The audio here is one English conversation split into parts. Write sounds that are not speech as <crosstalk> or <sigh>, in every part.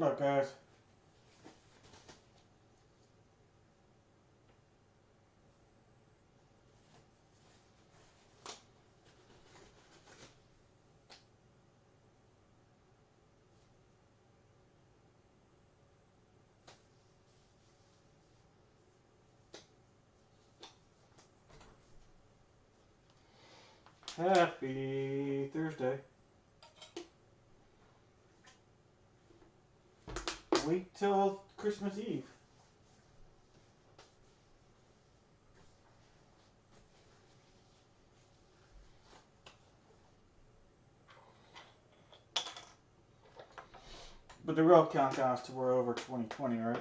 What up, guys? Happy Thursday. Wait till Christmas Eve. But the real countdown is to we're over 2020, right?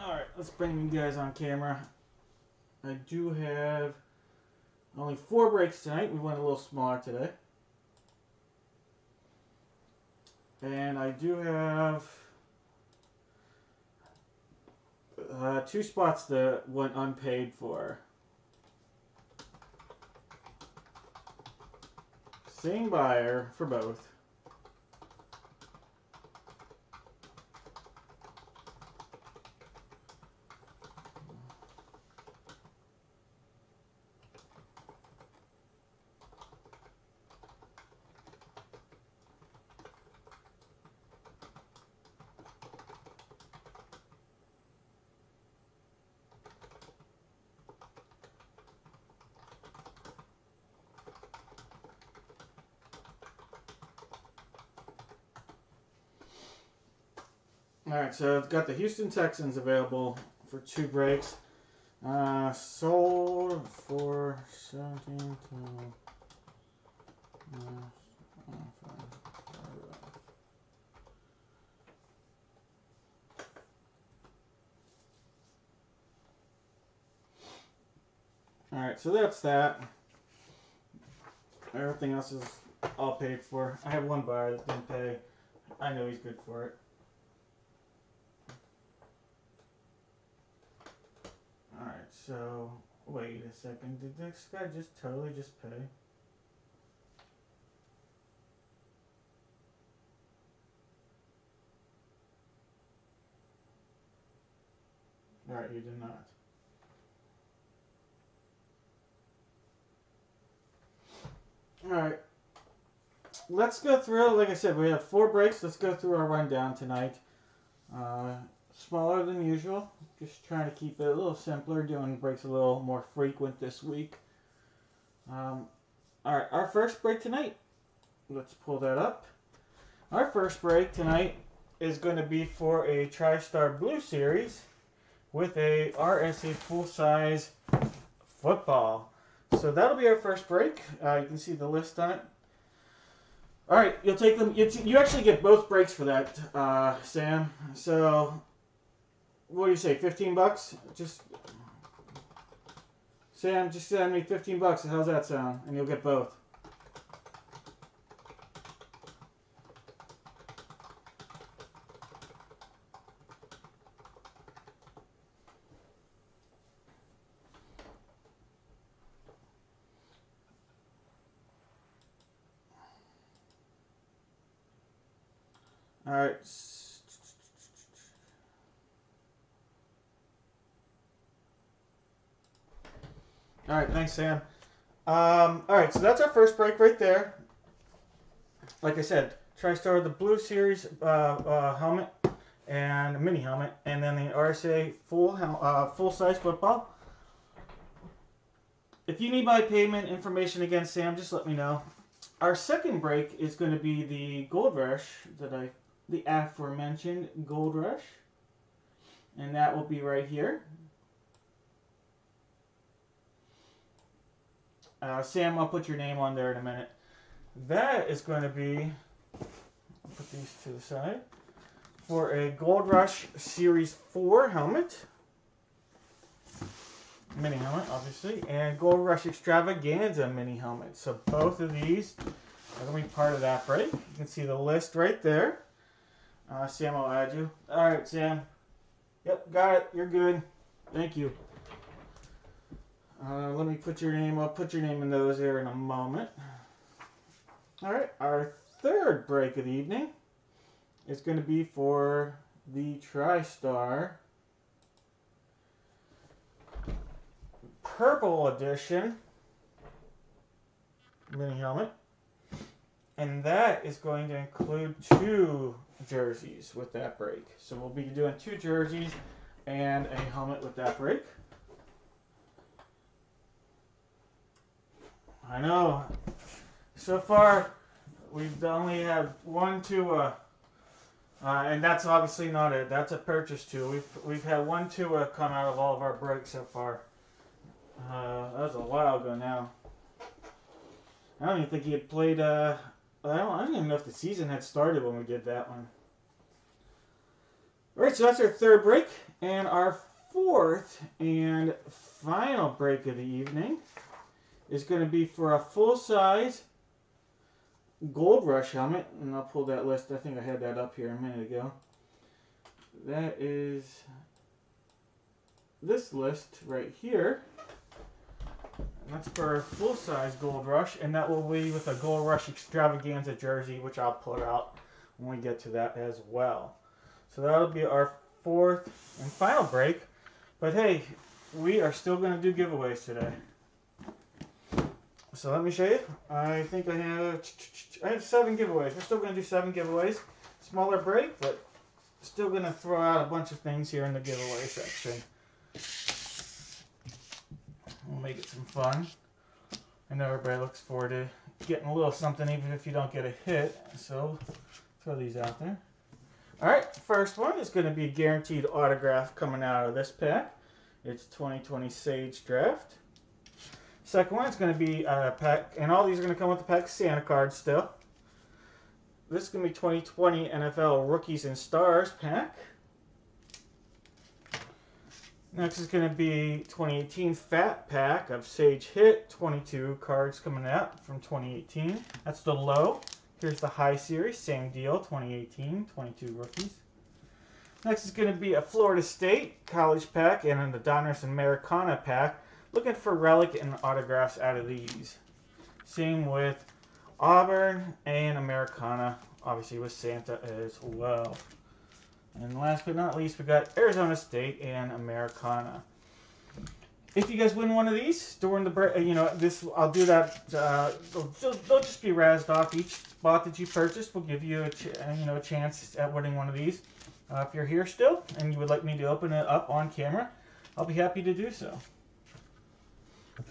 Alright, let's bring you guys on camera. I do have only four breaks tonight. We went a little smaller today. And I do have uh, two spots that went unpaid for. Same buyer for both. All right, so I've got the Houston Texans available for two breaks. Uh, sold for 17 to. All right, so that's that. Everything else is all paid for. I have one buyer that didn't pay. I know he's good for it. Alright, so wait a second. Did this guy just totally just pay? Alright, he did not. Alright. Let's go through, like I said, we have four breaks. Let's go through our rundown tonight. Uh, smaller than usual. Just trying to keep it a little simpler, doing breaks a little more frequent this week. Um, all right, our first break tonight. Let's pull that up. Our first break tonight is going to be for a TriStar Blue Series with a RSA full size football. So that'll be our first break. Uh, you can see the list on it. All right, you'll take them. You, you actually get both breaks for that, uh, Sam. So what do you say, 15 bucks? Just Sam, just send me 15 bucks. How's that sound? And you'll get both. All right. All right, thanks, Sam. Um, all right, so that's our first break right there. Like I said, TriStar, the Blue Series uh, uh, helmet and a mini helmet, and then the RSA full uh, full size football. If you need my payment information again, Sam, just let me know. Our second break is going to be the Gold Rush that I, the aforementioned Gold Rush, and that will be right here. Uh, Sam, I'll put your name on there in a minute. That is going to be, put these to the side, for a Gold Rush Series 4 helmet. Mini helmet, obviously, and Gold Rush Extravaganza mini helmet. So both of these are going to be part of that break. You can see the list right there. Uh, Sam, I'll add you. All right, Sam. Yep, got it. You're good. Thank you. Uh, let me put your name. I'll put your name in those here in a moment. All right. Our third break of the evening is going to be for the TriStar Purple Edition mini helmet. And that is going to include two jerseys with that break. So we'll be doing two jerseys and a helmet with that break. I know. So far, we've only had one, two, uh, uh, and that's obviously not it. That's a purchase too. We've we've had one, two uh, come out of all of our breaks so far. Uh, that was a while ago now. I don't even think he had played. Uh, I don't. I don't even know if the season had started when we did that one. All right, so that's our third break, and our fourth and final break of the evening is going to be for a full size Gold Rush helmet, and I'll pull that list. I think I had that up here a minute ago. That is this list right here. And that's for a full size Gold Rush, and that will be with a Gold Rush Extravaganza jersey, which I'll put out when we get to that as well. So that'll be our fourth and final break. But hey, we are still going to do giveaways today. So let me show you. I think I have I have seven giveaways. We're still going to do seven giveaways. Smaller break, but still going to throw out a bunch of things here in the giveaway section. We'll make it some fun. I know everybody looks forward to getting a little something even if you don't get a hit. So throw these out there. Alright, first one is going to be a guaranteed autograph coming out of this pack. It's 2020 Sage Draft. Second one is going to be uh, a pack, and all these are going to come with the pack Santa cards still. This is going to be 2020 NFL Rookies and Stars pack. Next is going to be 2018 Fat Pack of Sage Hit. 22 cards coming out from 2018. That's the low. Here's the high series, same deal, 2018, 22 rookies. Next is going to be a Florida State college pack and the Donruss Americana pack. Looking for relic and autographs out of these. Same with Auburn and Americana, obviously with Santa as well. And last but not least, we got Arizona State and Americana. If you guys win one of these during the break, you know this, I'll do that. Uh, they'll, they'll, just be razzed off. Each spot that you purchased will give you a you know a chance at winning one of these. Uh, if you're here still and you would like me to open it up on camera, I'll be happy to do so.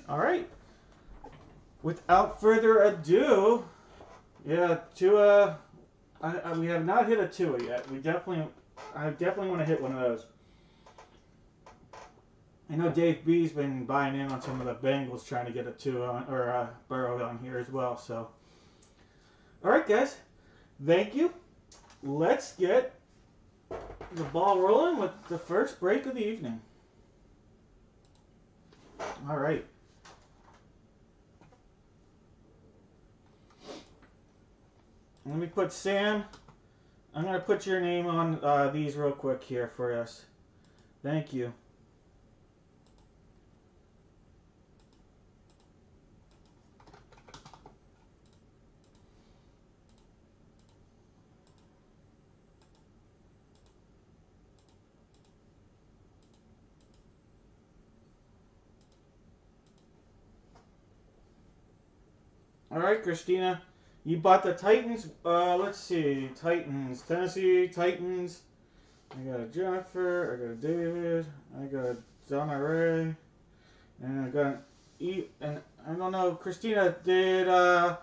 All right. Without further ado, yeah, Tua. I, I, we have not hit a Tua yet. We definitely I definitely want to hit one of those. I know Dave B's been buying in on some of the Bengals trying to get a two on, or a Burrow on here as well. So, all right, guys, thank you. Let's get the ball rolling with the first break of the evening. All right. Me put Sam I'm going to put your name on uh, these real quick here for us. Thank you. All right, Christina. You bought the Titans. Uh, let's see. Titans. Tennessee Titans. I got a Jennifer. I got a David. I got a Donna Ray. And I got E. And I don't know. Christina, did. uh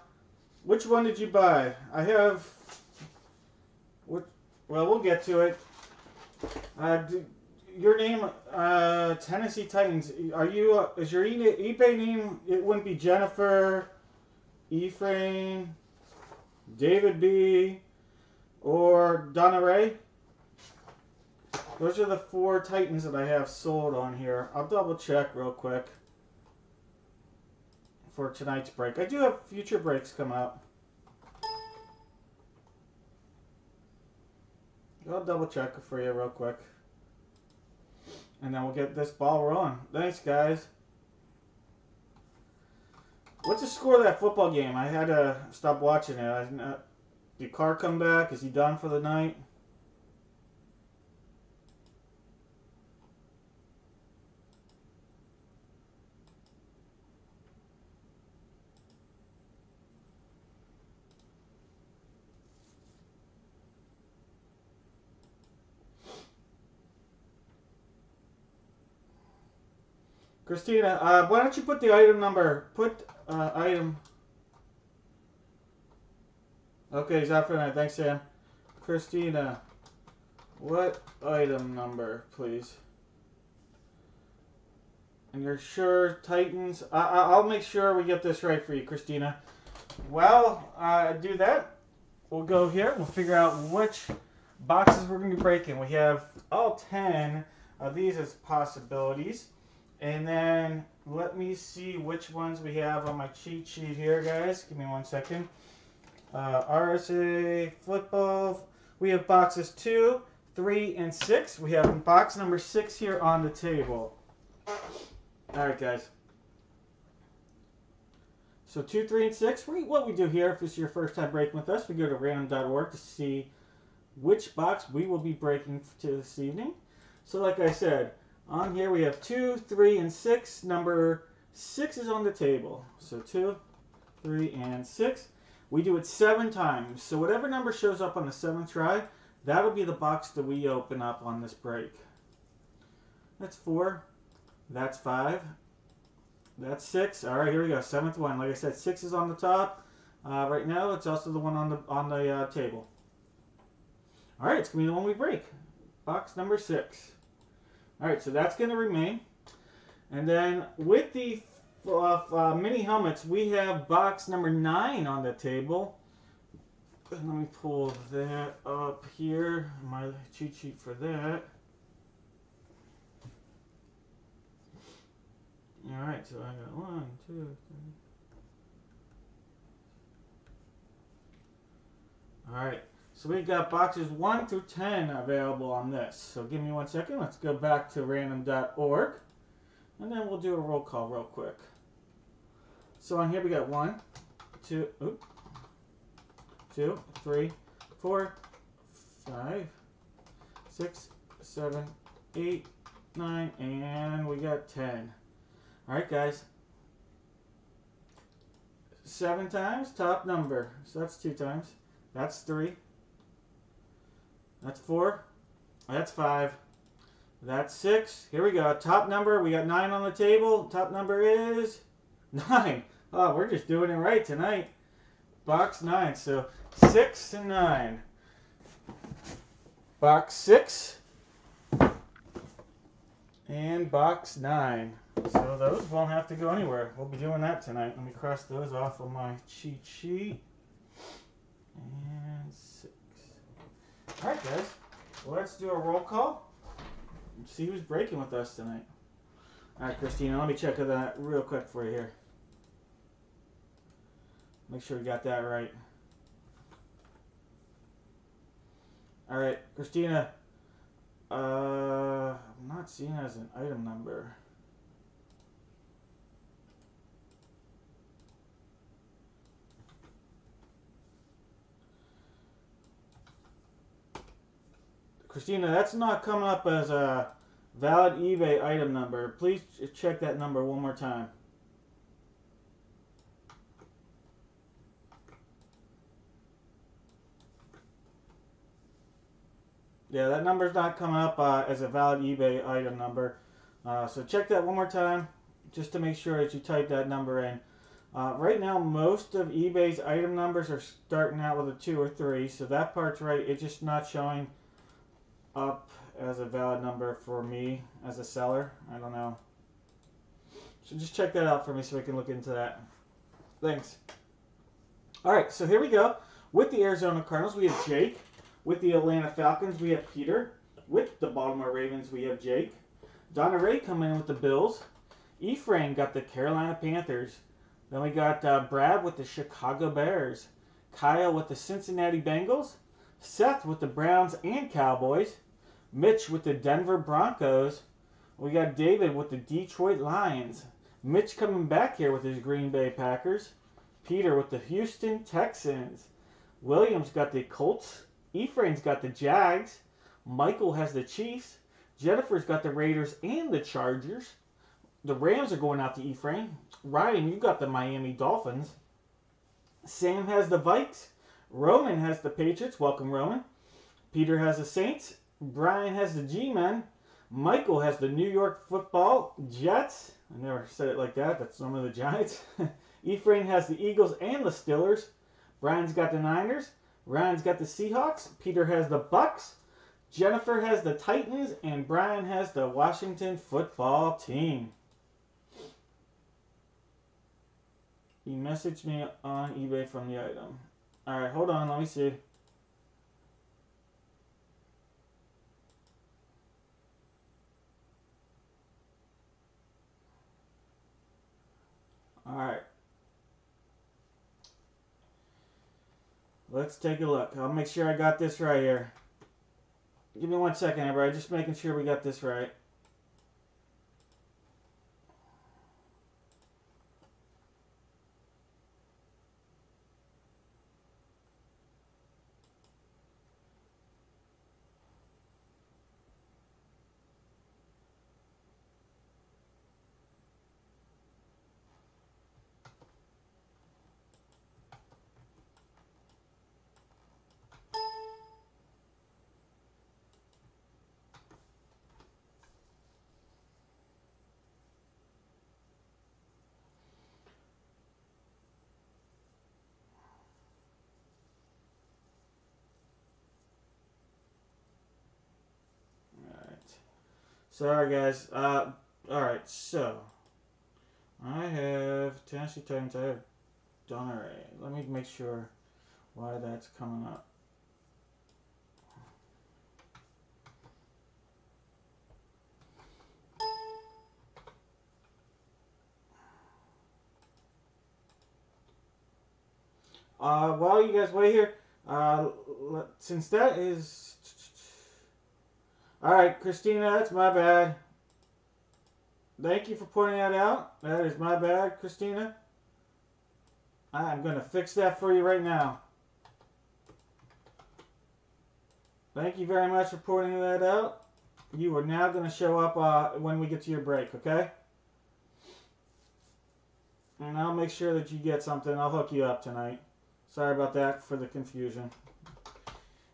Which one did you buy? I have. What? Well, we'll get to it. Uh, your name, uh, Tennessee Titans. Are you? Uh, is your e- eBay name? It wouldn't be Jennifer, Ephraim. David B, or Donna Ray. Those are the four Titans that I have sold on here. I'll double check real quick for tonight's break. I do have future breaks come up. I'll double check for you real quick. And then we'll get this ball rolling. Thanks, guys. What's the score of that football game? I had to stop watching it. I, uh, did Carr come back? Is he done for the night? Christina, uh, why don't you put the item number? Put uh, item. Okay, night. Thanks, Sam. Christina, what item number, please? And you're sure Titans? I, I, I'll make sure we get this right for you, Christina. Well, uh, do that. We'll go here. We'll figure out which boxes we're going to be breaking. We have all 10 of these as possibilities. And then let me see which ones we have on my cheat sheet here, guys. Give me one second. Uh, RSA football. We have boxes two, three, and six. We have box number six here on the table. All right, guys. So two, three, and six. We, what we do here, if it's your first time breaking with us, we go to random.org to see which box we will be breaking to this evening. So like I said, on here we have 2, 3, and 6. Number 6 is on the table. So 2, 3, and 6. We do it 7 times. So whatever number shows up on the 7th try, that'll be the box that we open up on this break. That's 4. That's 5. That's 6. All right, here we go. 7th one. Like I said, 6 is on the top. Uh, right now, it's also the one on the, on the uh, table. All right, it's going to be the one we break. Box number 6. All right, so that's going to remain. And then with the uh, uh, mini helmets, we have box number nine on the table. Let me pull that up here, my cheat sheet for that. All right, so I got one, two, three. All right. So we've got boxes 1 through 10 available on this. So give me one second. Let's go back to random.org. And then we'll do a roll call real quick. So on here we got 1, 2, oops, 2, 3, 4, 5, 6, 7, 8, 9, and we got 10. Alright guys. 7 times, top number. So that's 2 times. That's 3. That's four. That's five. That's six. Here we go. Top number. We got nine on the table. Top number is <laughs> nine. Oh, we're just doing it right tonight. Box nine. So six and nine. Box six. And box nine. So those won't have to go anywhere. We'll be doing that tonight. Let me cross those off on my cheat sheet. And all right, guys. Let's do a roll call. See who's breaking with us tonight. All right, Christina, let me check that real quick for you here. Make sure we got that right. All right, Christina. Uh, I'm not seeing as an item number. Christina, that's not coming up as a valid eBay item number. Please check that number one more time. Yeah, that number's not coming up uh, as a valid eBay item number. Uh, so check that one more time just to make sure that you type that number in. Uh, right now, most of eBay's item numbers are starting out with a 2 or 3, so that part's right. It's just not showing up as a valid number for me as a seller. I don't know. So just check that out for me so we can look into that. Thanks. All right, so here we go. With the Arizona Cardinals, we have Jake. With the Atlanta Falcons, we have Peter. With the Baltimore Ravens, we have Jake. Donna Ray coming in with the Bills. Ephraim got the Carolina Panthers. Then we got uh, Brad with the Chicago Bears. Kyle with the Cincinnati Bengals. Seth with the Browns and Cowboys. Mitch with the Denver Broncos. We got David with the Detroit Lions. Mitch coming back here with his Green Bay Packers. Peter with the Houston Texans. Williams got the Colts. Ephraim's got the Jags. Michael has the Chiefs. Jennifer's got the Raiders and the Chargers. The Rams are going out to Ephraim. Ryan, you got the Miami Dolphins. Sam has the Vikes. Roman has the Patriots. Welcome, Roman. Peter has the Saints. Brian has the G-Men. Michael has the New York Football Jets. I never said it like that. That's some of the Giants. <laughs> Ephraim has the Eagles and the Steelers. Brian's got the Niners. Ryan's got the Seahawks. Peter has the Bucks. Jennifer has the Titans. And Brian has the Washington football team. He messaged me on eBay from the item. Alright, hold on. Let me see. Alright. Let's take a look. I'll make sure I got this right here. Give me one second, everybody. Just making sure we got this right. Sorry, guys. Uh, all right. So I have Tennessee Titans. I have Donna Ray. Let me make sure why that's coming up. Uh, while you guys wait here, uh, since that is all right, Christina, that's my bad. Thank you for pointing that out. That is my bad, Christina. I'm going to fix that for you right now. Thank you very much for pointing that out. You are now going to show up uh, when we get to your break, okay? And I'll make sure that you get something. I'll hook you up tonight. Sorry about that for the confusion.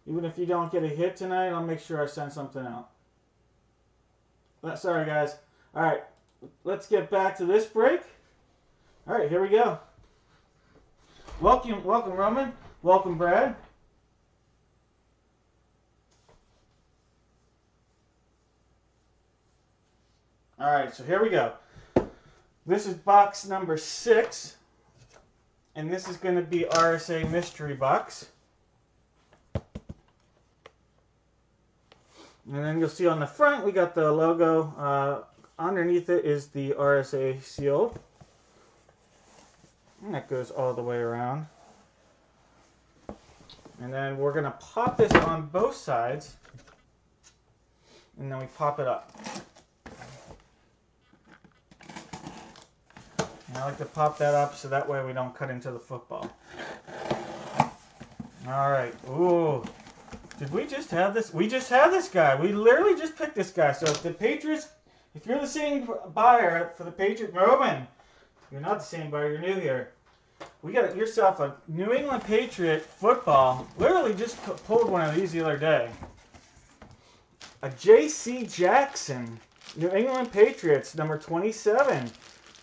Even if you don't get a hit tonight, I'll make sure I send something out. Sorry, guys. All right, let's get back to this break. All right, here we go. Welcome, welcome, Roman. Welcome, Brad. All right, so here we go. This is box number six, and this is going to be RSA Mystery Box. And then you'll see on the front we got the logo. Uh, underneath it is the RSA seal. And that goes all the way around. And then we're going to pop this on both sides. And then we pop it up. And I like to pop that up so that way we don't cut into the football. All right. Ooh. Did we just have this? We just have this guy. We literally just picked this guy. So if the Patriots, if you're the same buyer for the Patriots, Roman, you're not the same buyer. You're new here. We got yourself a New England Patriot football. Literally just pulled one of these the other day. A J.C. Jackson, New England Patriots, number 27,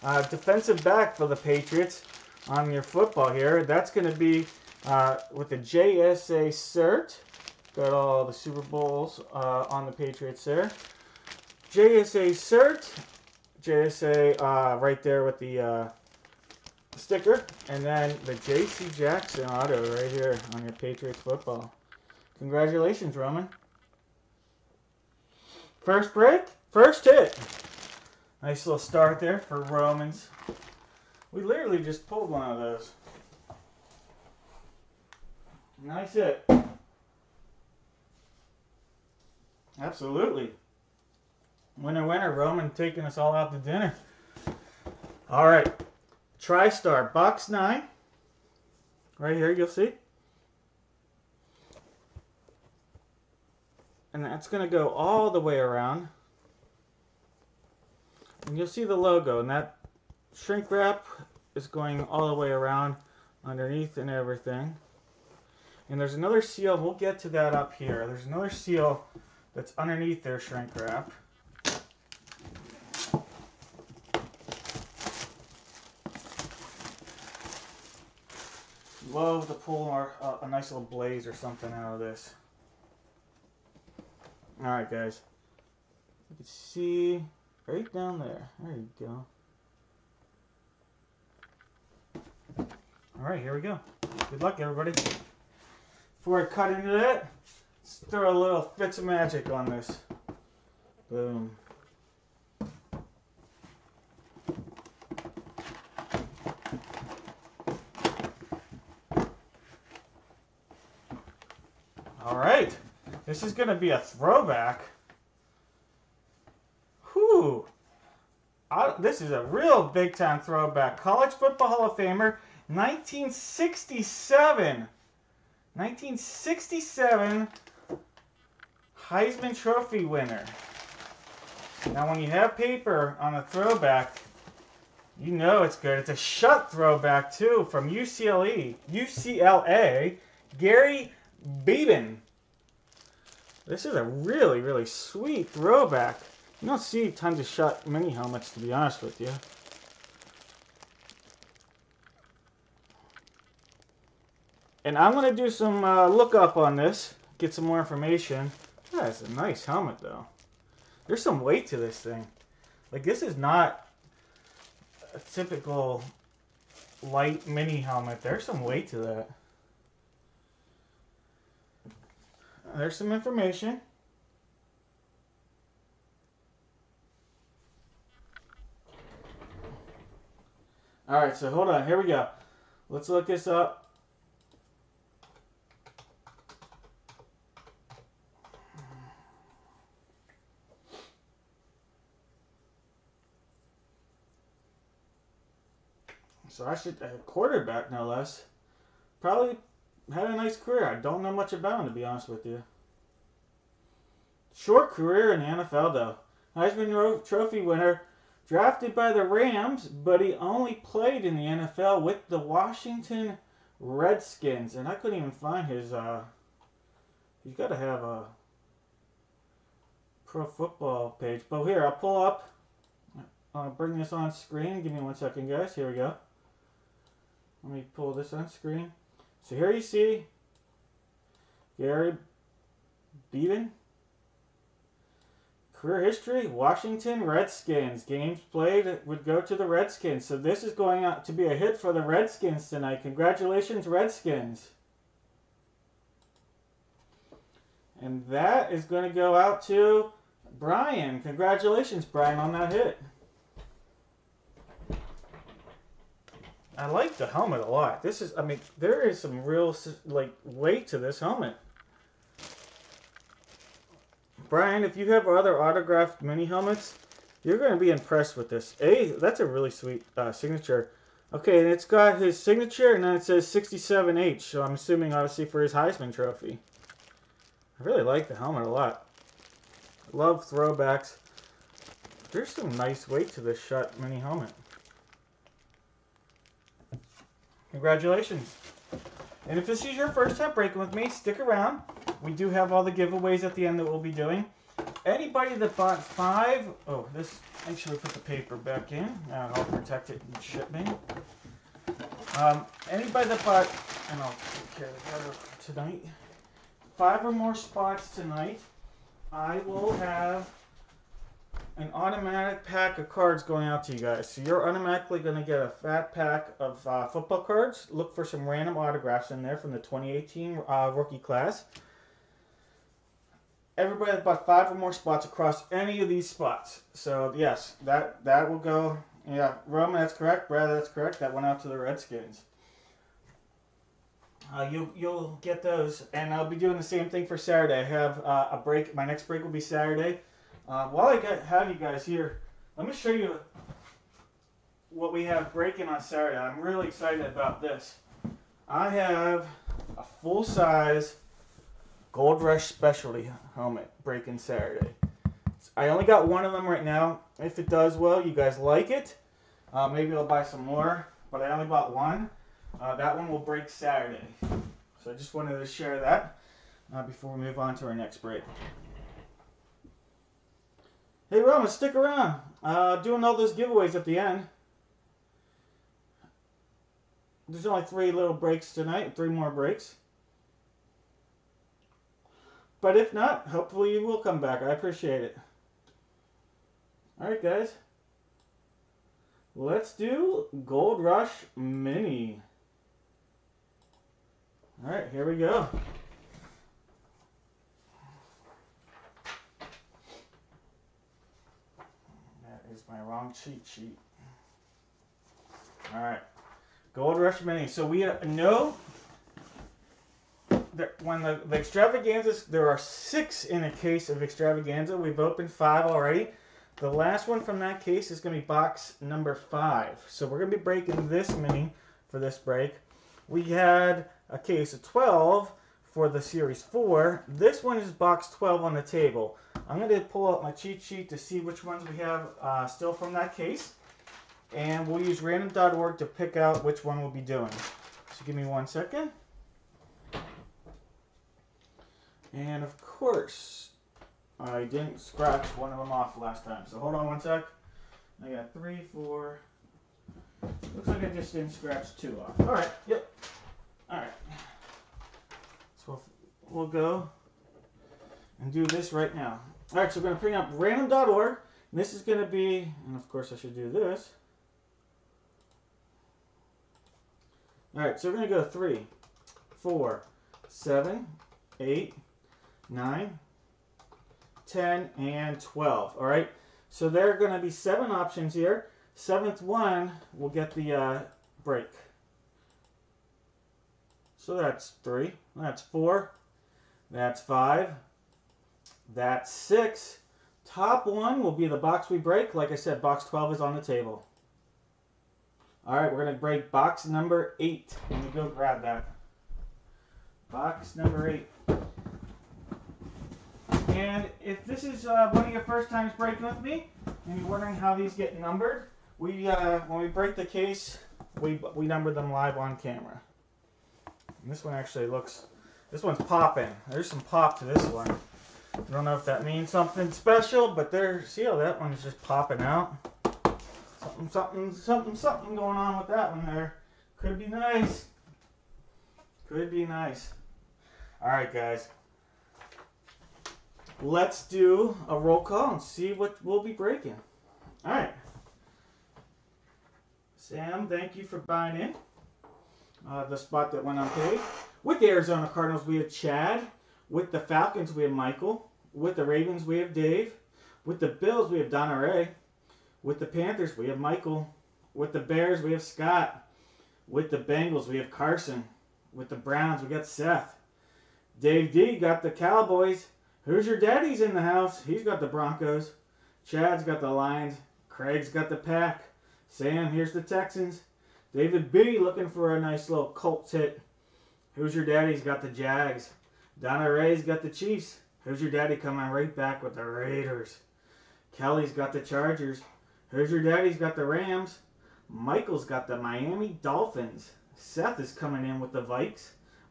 uh, defensive back for the Patriots on your football here. That's going to be uh, with the JSA cert. Got all the Super Bowls uh, on the Patriots there. JSA cert. JSA uh, right there with the uh, sticker. And then the JC Jackson auto right here on your Patriots football. Congratulations, Roman. First break, first hit. Nice little start there for Romans. We literally just pulled one of those. Nice hit. Absolutely. Winner, winner, Roman taking us all out to dinner. All right. TriStar, box nine. Right here, you'll see. And that's going to go all the way around. And you'll see the logo. And that shrink wrap is going all the way around underneath and everything. And there's another seal. We'll get to that up here. There's another seal that's underneath their shrink wrap. Love to pull uh, a nice little blaze or something out of this. Alright guys, you can see right down there. There you go. Alright, here we go. Good luck everybody. Before I cut into that, throw a little fits of magic on this. Boom. Alright, this is going to be a throwback. Whew. I, this is a real big time throwback. College Football Hall of Famer, 1967. 1967 Heisman Trophy winner. Now, when you have paper on a throwback, you know it's good. It's a Schutt throwback too from UCLA. UCLA. Gary Beban. This is a really, really sweet throwback. You don't see tons of Schutt mini helmets, to be honest with you. And I'm going to do some uh, look up on this, get some more information. That's a nice helmet, though. There's some weight to this thing. Like, this is not a typical light mini helmet. There's some weight to that. There's some information. All right, so hold on. Here we go. Let's look this up. So I should a quarterback no less. Probably had a nice career. I don't know much about him to be honest with you. Short career in the NFL though. Heisman Trophy winner, drafted by the Rams, but he only played in the NFL with the Washington Redskins, and I couldn't even find his. uh He's got to have a pro football page. But here, I'll pull up. I'll bring this on screen. Give me one second, guys. Here we go. Let me pull this on screen. So here you see Gary Beban. Career history, Washington Redskins. Games played would go to the Redskins. So this is going out to be a hit for the Redskins tonight. Congratulations, Redskins. And that is going to go out to Brian. Congratulations, Brian, on that hit. I like the helmet a lot. This is, I mean, there is some real, like, weight to this helmet. Brian, if you have other autographed mini helmets, you're going to be impressed with this. A, that's a really sweet uh, signature. Okay, and it's got his signature, and then it says 67H, so I'm assuming, obviously, for his Heisman Trophy. I really like the helmet a lot. Love throwbacks. There's some nice weight to this Schutt mini helmet. Congratulations. And if this is your first time breaking with me, stick around. We do have all the giveaways at the end that we'll be doing. Anybody that bought five, oh, this, we put the paper back in. Uh, I'll protect it in shipping. Um, anybody that bought, and I'll take care of that tonight, five or more spots tonight, I will have an automatic pack of cards going out to you guys. So you're automatically going to get a fat pack of uh, football cards. Look for some random autographs in there from the 2018 uh, rookie class. Everybody that bought five or more spots across any of these spots. So yes, that that will go. Yeah, Roman, that's correct. Brad, that's correct. That went out to the Redskins. Uh, you you'll get those, and I'll be doing the same thing for Saturday. I have uh, a break. My next break will be Saturday. Uh, while I have you guys here, let me show you what we have breaking on Saturday. I'm really excited about this. I have a full-size Gold Rush Specialty helmet breaking Saturday. I only got one of them right now. If it does well, you guys like it, uh, maybe I'll buy some more. But I only bought one. Uh, that one will break Saturday. So I just wanted to share that uh, before we move on to our next break. Hey Roman, stick around. Uh, doing all those giveaways at the end. There's only three little breaks tonight, three more breaks. But if not, hopefully you will come back. I appreciate it. Alright, guys. Let's do Gold Rush Mini. Alright, here we go. That is my wrong cheat sheet. Alright. Gold Rush Mini. So we know that when the, the extravaganzas, there are six in a case of extravaganza. We've opened five already. The last one from that case is going to be box number five. So we're going to be breaking this mini for this break. We had a case of 12 for the Series 4. This one is box 12 on the table. I'm going to pull out my cheat sheet to see which ones we have uh, still from that case. And we'll use random.org to pick out which one we'll be doing. So give me one second. And of course, I didn't scratch one of them off last time. So hold on one sec. I got three, four. Looks like I just didn't scratch two off. All right. Yep. All right. So we'll, go and do this right now. All right. So we're going to bring up random.org. And this is going to be, and of course I should do this. All right. So we're going to go three, four, seven, eight, nine, 10, and 12. All right, so there are going to be seven options here. Seventh one will get the uh, break. So that's three, that's four, that's five, that's six. Top one will be the box we break. Like I said, box 12 is on the table. All right, we're going to break box number eight. Let me go grab that. Box number eight. And if this is uh, one of your first times breaking with me, and you're wondering how these get numbered, we uh, when we break the case, we we number them live on camera. And this one actually looks, this one's popping. There's some pop to this one. I don't know if that means something special, but there, see how that one's just popping out. Something, something, something, something going on with that one there. Could be nice. Could be nice. All right, guys let's do a roll call and see what we'll be breaking. All right. Sam, thank you for buying in. Uh, the spot that went unpaid. With the Arizona Cardinals, we have Chad. With the Falcons, we have Michael. With the Ravens, we have Dave. With the Bills, we have Donna Ray. With the Panthers, we have Michael. With the Bears, we have Scott. With the Bengals, we have Carson. With the Browns, we got Seth. Dave D got the Cowboys. Who's your daddy's in the house? He's got the Broncos. Chad's got the Lions. Craig's got the Pack. Sam, here's the Texans. David B looking for a nice little Colts hit. Who's your daddy's got the Jags. Donna Ray's got the Chiefs. Who's your daddy coming right back with the Raiders? Kelly's got the Chargers. Who's your daddy's got the Rams. Michael's got the Miami Dolphins. Seth is coming in with the Vikes.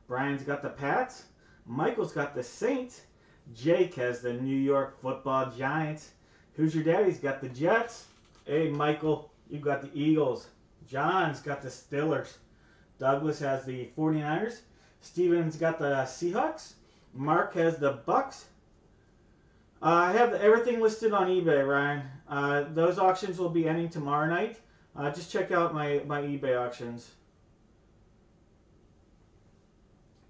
Brian's got the Pats. Michael's got the Saints. Jake has the New York Football Giants. Who's your daddy's got the Jets? Hey, Michael, you've got the Eagles. John's got the Steelers. Douglas has the 49ers. Steven's got the Seahawks. Mark has the Bucks. Uh, I have everything listed on eBay, Ryan. Uh, those auctions will be ending tomorrow night. Uh, just check out my, my eBay auctions.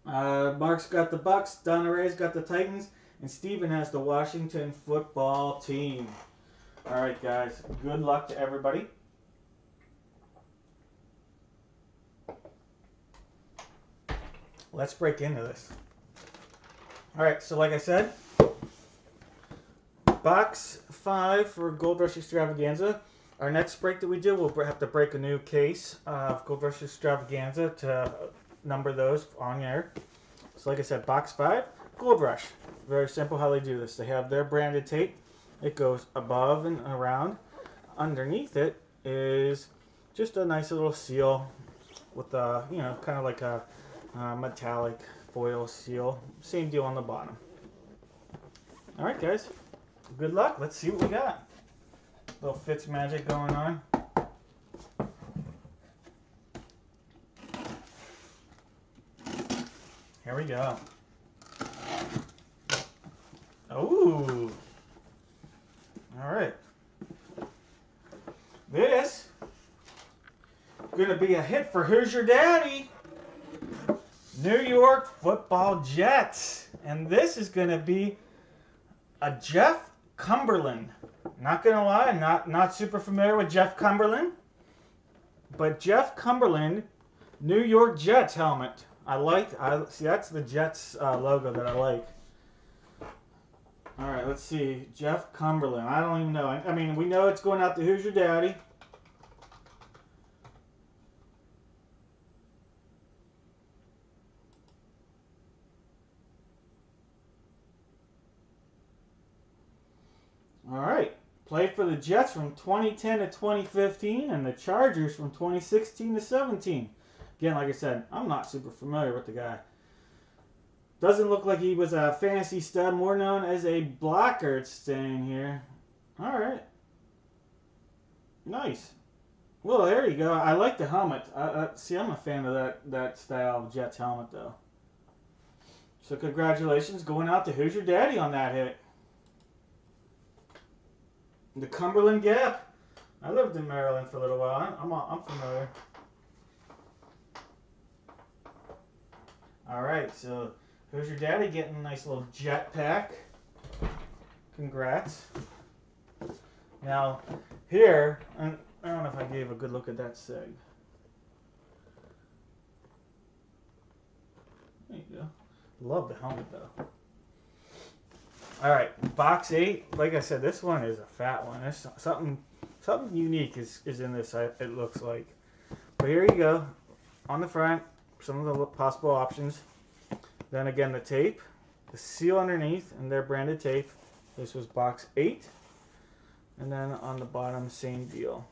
Uh, Mark's got the Bucks. Donna Ray's got the Titans. And Steven has the Washington football team. All right, guys. Good luck to everybody. Let's break into this. All right, so like I said, box five for Gold Rush Extravaganza. Our next break that we do, we'll have to break a new case of Gold Rush Extravaganza to number those on air. So like I said, box five. Gold Rush. Very simple how they do this. They have their branded tape. It goes above and around. Underneath it is just a nice little seal with a, you know, kind of like a, a metallic foil seal. Same deal on the bottom. All right, guys. Good luck. Let's see what we got. Little Fitz magic going on. Here we go. Ooh. All right. This gonna be a hit for Who's Your Daddy? New York Football Jets, and this is gonna be a Jeff Cumberland. Not gonna lie, I'm not not super familiar with Jeff Cumberland, but Jeff Cumberland, New York Jets helmet. I like. I see. That's the Jets uh, logo that I like. All right, let's see. Jeff Cumberland. I don't even know. I, I mean, we know it's going out to Who's Your Daddy. All right. Played for the Jets from 2010 to 2015 and the Chargers from 2016 to 17. Again, like I said, I'm not super familiar with the guy. Doesn't look like he was a fantasy stud, more known as a blocker, it's saying here. All right. Nice. Well, there you go. I like the helmet. I, I, see, I'm a fan of that, that style of Jets helmet, though. So congratulations going out to Who's Your Daddy on that hit. The Cumberland Gap. I lived in Maryland for a little while. I'm, I'm familiar. All right, so Who's Your Daddy getting a nice little jet pack. Congrats. Now, here, I don't know if I gave a good look at that seg. There you go. Love the helmet though. All right, box eight. Like I said, this one is a fat one. There's something something unique is, is in this. It looks like. But here you go. On the front, some of the possible options. Then again, the tape, the seal underneath, and their branded tape. This was box eight. And then on the bottom, same deal.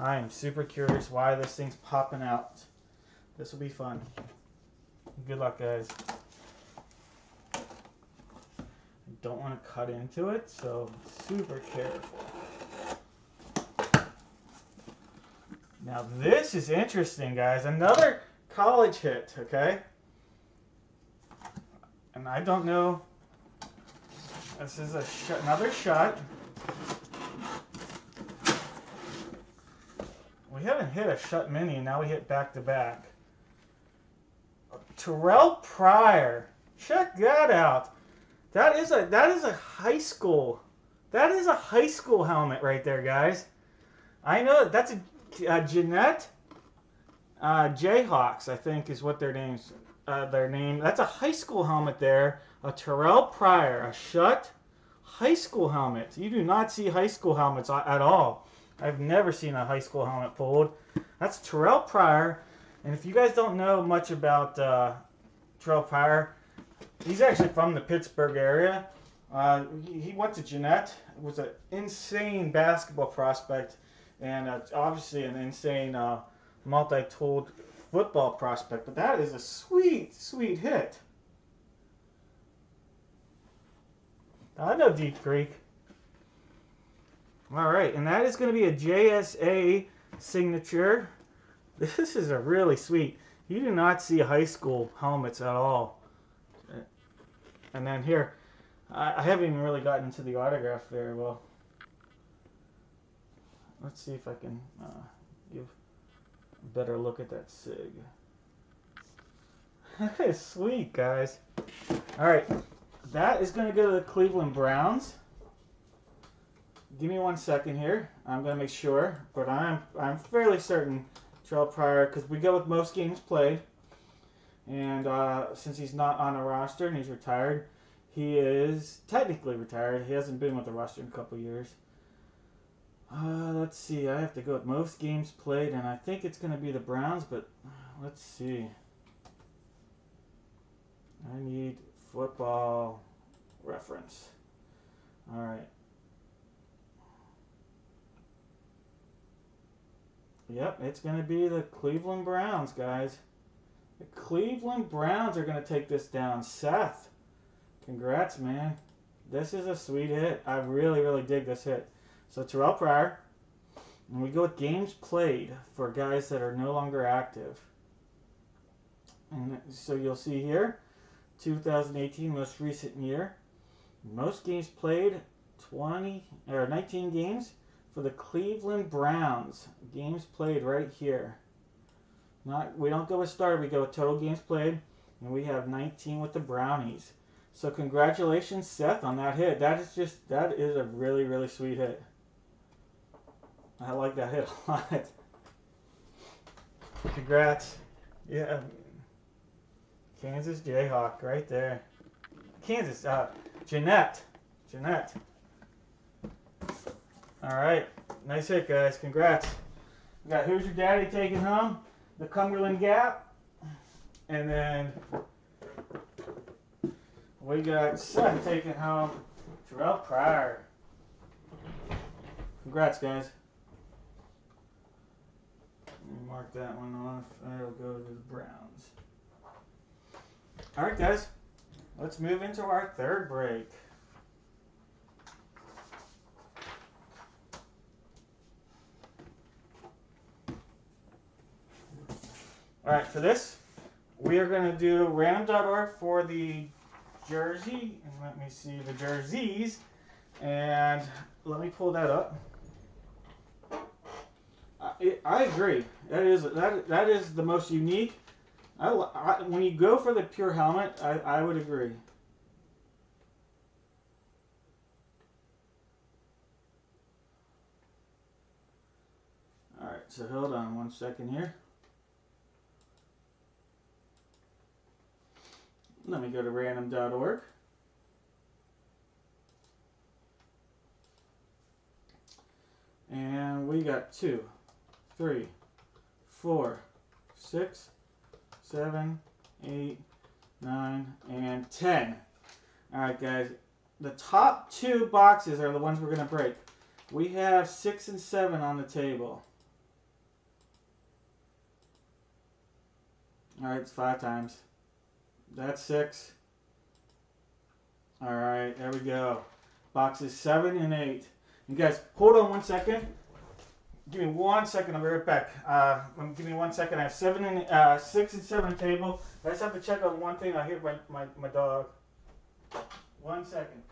I am super curious why this thing's popping out. This will be fun. Good luck, guys don't want to cut into it, so super careful. Now this is interesting, guys. Another college hit, okay? And I don't know. This is a sh another Schutt. We haven't hit a Schutt mini, and now we hit back to back. Terrelle Pryor. Check that out. That is a that is a high school. That is a high school helmet right there, guys. I know that's a, a Jeannette uh, Jayhawks, I think, is what their names. Uh, their name. That's a high school helmet there. A Terrelle Pryor, a Schutt high school helmet. You do not see high school helmets at all. I've never seen a high school helmet pulled. That's Terrelle Pryor. And if you guys don't know much about uh, Terrelle Pryor, He's actually from the Pittsburgh area. Uh, he, went to Jeannette. Was an insane basketball prospect, and uh, obviously an insane uh, multi-tooled football prospect. But that is a sweet, sweet hit. I know Deep Creek. All right, and that is going to be a JSA signature. <laughs> This is a really sweet. You do not see high school helmets at all. And then here, I, I haven't even really gotten to the autograph very well. Let's see if I can uh, give a better look at that SIG. <laughs> That is sweet, guys. All right, that is going to go to the Cleveland Browns. Give me one second here. I'm going to make sure, but I'm I'm fairly certain Terrelle Pryor because we go with most games played. And uh, since he's not on a roster and he's retired, he is technically retired. He hasn't been with the roster in a couple years. Uh, let's see. I have to go with most games played, and I think it's going to be the Browns, but let's see. I need football reference. All right. Yep, it's going to be the Cleveland Browns, guys. The Cleveland Browns are going to take this down. Seth, congrats, man. This is a sweet hit. I really, really dig this hit. So Terrelle Pryor. And we go with games played for guys that are no longer active. And so you'll see here, 2018, most recent year. Most games played, 20 or 19 games for the Cleveland Browns. Games played right here. Not we don't go with started, we go with total games played, and we have 19 with the Brownies. So congratulations, Seth, on that hit. That is just that is a really really sweet hit. I like that hit <laughs> a lot. Congrats. Yeah. Kansas Jayhawk right there. Kansas, uh, Jeannette. Jeannette. All right. Nice hit, guys. Congrats. We got Who's Your Daddy taking home? The Cumberland Gap. And then we got Seth taking home Terrelle Pryor. Congrats, guys. Mark that one off. That'll go to the Browns. All right, guys. Let's move into our third break. All right, for this, we are going to do random.org for the jersey. And let me see the jerseys. And let me pull that up. I, I agree. That is that that is the most unique. I, I, when you go for the pure helmet, I, I would agree. All right, so hold on one second here. Let me go to random.org. And we got two, three, four, six, seven, eight, nine, and ten. Alright guys, the top two boxes are the ones we're going to break. We have six and seven on the table. Alright, it's five times. That's six. Alright, there we go. Boxes seven and eight. You guys, hold on one second. Give me one second. I'll be right back. Uh, give me one second. I have seven and uh, six and seven table. I just have to check on one thing. I hear my, my, my dog. One second.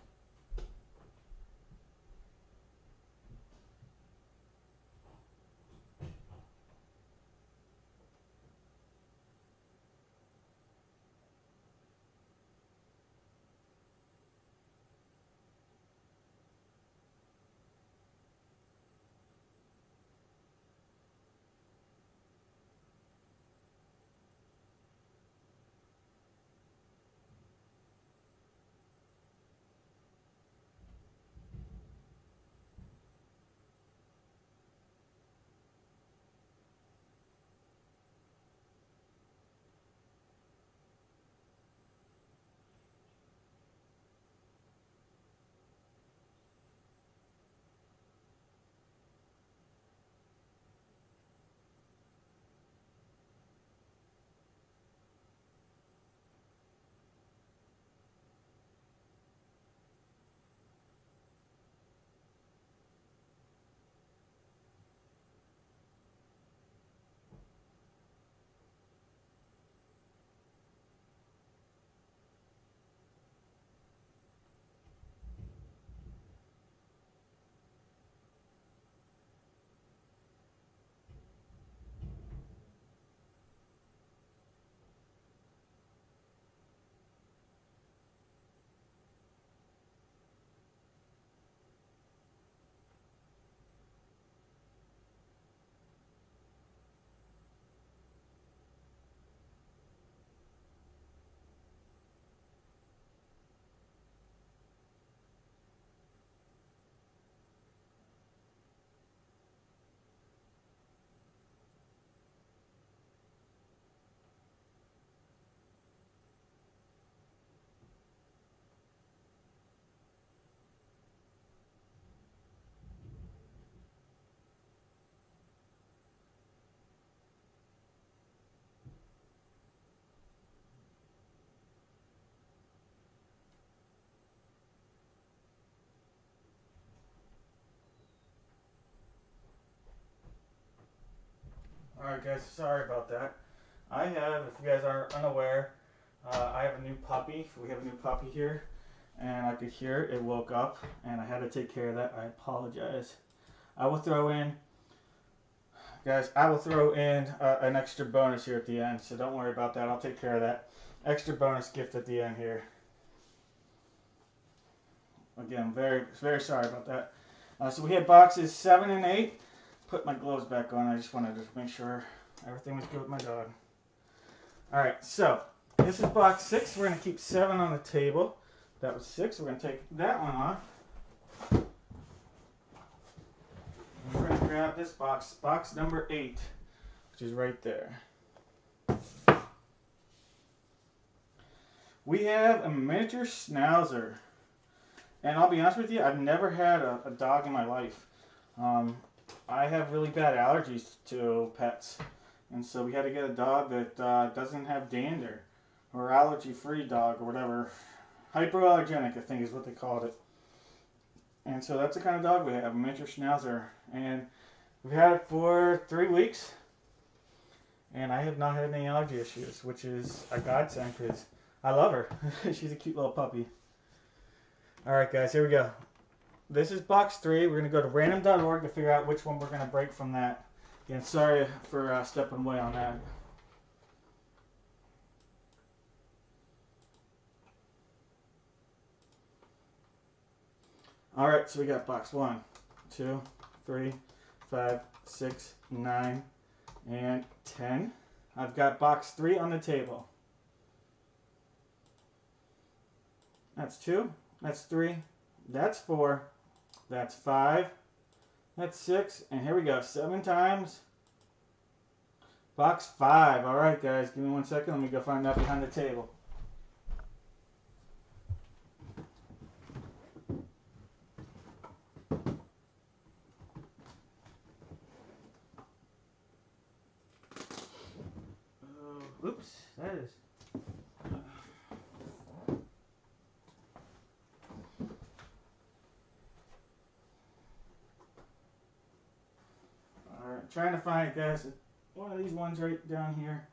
Alright, guys, sorry about that. I have, if you guys are unaware, uh, I have a new puppy. We have a new puppy here, and I could hear it woke up, and I had to take care of that. I apologize. I will throw in, guys, I will throw in uh, an extra bonus here at the end, so don't worry about that. I'll take care of that. Extra bonus gift at the end here. Again, very, very sorry about that. Uh, so we had boxes seven and eight. Put my gloves back on. I just wanted to make sure everything was good with my dog. All right, so this is box six. We're gonna keep seven on the table. That was six. We're gonna take that one off. We're gonna grab this box, box number eight, which is right there. We have a miniature schnauzer. And I'll be honest with you, I've never had a, a dog in my life. Um, I have really bad allergies to pets. And so we had to get a dog that uh, doesn't have dander or allergy free dog or whatever. Hypoallergenic, I think is what they called it. And so that's the kind of dog we have, a miniature schnauzer. And we've had it for three weeks. And I have not had any allergy issues, which is a godsend because I love her. <laughs> She's a cute little puppy. All right, guys, here we go. This is box three. We're going to go to random.org to figure out which one we're going to break from that. Again, sorry for uh, stepping away on that. All right, so we got box one, two, three, five, six, nine, and 10. I've got box three on the table. That's two. That's three. That's four. That's five. That's six. And here we go. Seven times. Box five. All right, guys. Give me one second. Let me go find that behind the table. Uh, oops. That is Alright, trying to find it, guys. One of these ones right down here.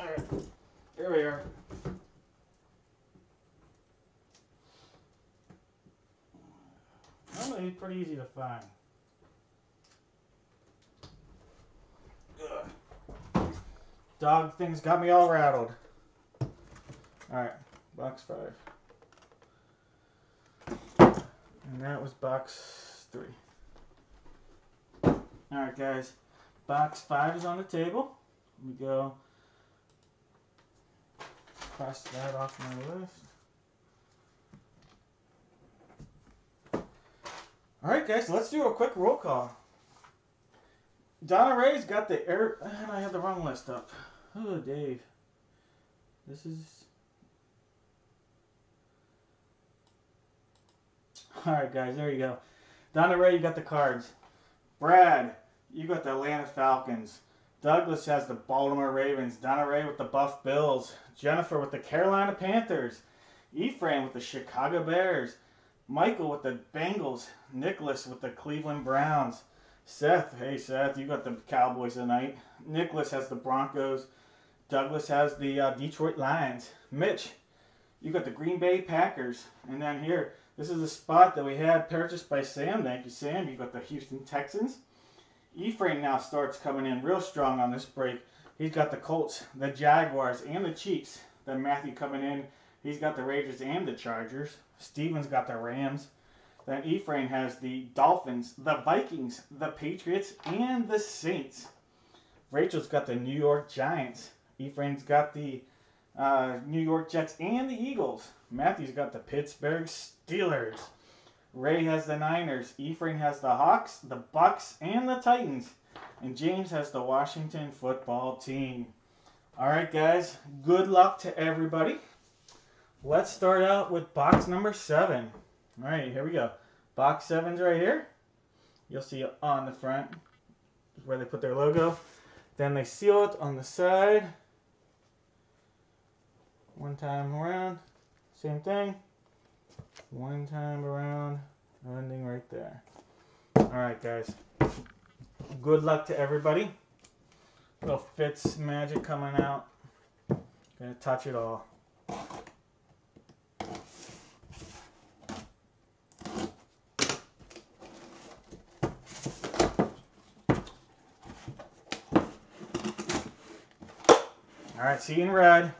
Alright, here we are. Normally pretty easy to find. Dog things got me all rattled. Alright, box five. And that was box three. Alright, guys. Box five is on the table. We go cross that off my list. Alright, guys, let's do a quick roll call. Donna Ray's got the air. And I had the wrong list up. Oh, Dave. This is. Alright, guys, there you go. Donna Ray, you got the cards. Brad, you got the Atlanta Falcons. Douglas has the Baltimore Ravens. Donna Ray with the Buff Bills. Jennifer with the Carolina Panthers. Ephraim with the Chicago Bears. Michael with the Bengals. Nicholas with the Cleveland Browns. Seth, hey Seth, you got the Cowboys tonight. Nicholas has the Broncos. Douglas has the uh, Detroit Lions. Mitch, you got the Green Bay Packers. And then here, this is a spot that we had purchased by Sam. Thank you, Sam. You got the Houston Texans. Ephraim now starts coming in real strong on this break. He's got the Colts, the Jaguars, and the Chiefs. Then Matthew coming in. He's got the Raiders and the Chargers. Steven's got the Rams. Then Ephraim has the Dolphins, the Vikings, the Patriots, and the Saints. Rachel's got the New York Giants. Ephraim's got the uh, New York Jets and the Eagles. Matthew's got the Pittsburgh Steelers. Ray has the Niners. Ephraim has the Hawks, the Bucks, and the Titans. And James has the Washington football team. All right, guys. Good luck to everybody. Let's start out with box number seven. All right, here we go. Box seven's right here. You'll see it on the front where they put their logo. Then they seal it on the side. One time around, same thing. One time around, ending right there. All right, guys. Good luck to everybody. Little Fitz magic coming out. Gonna touch it all. All right, see you in red.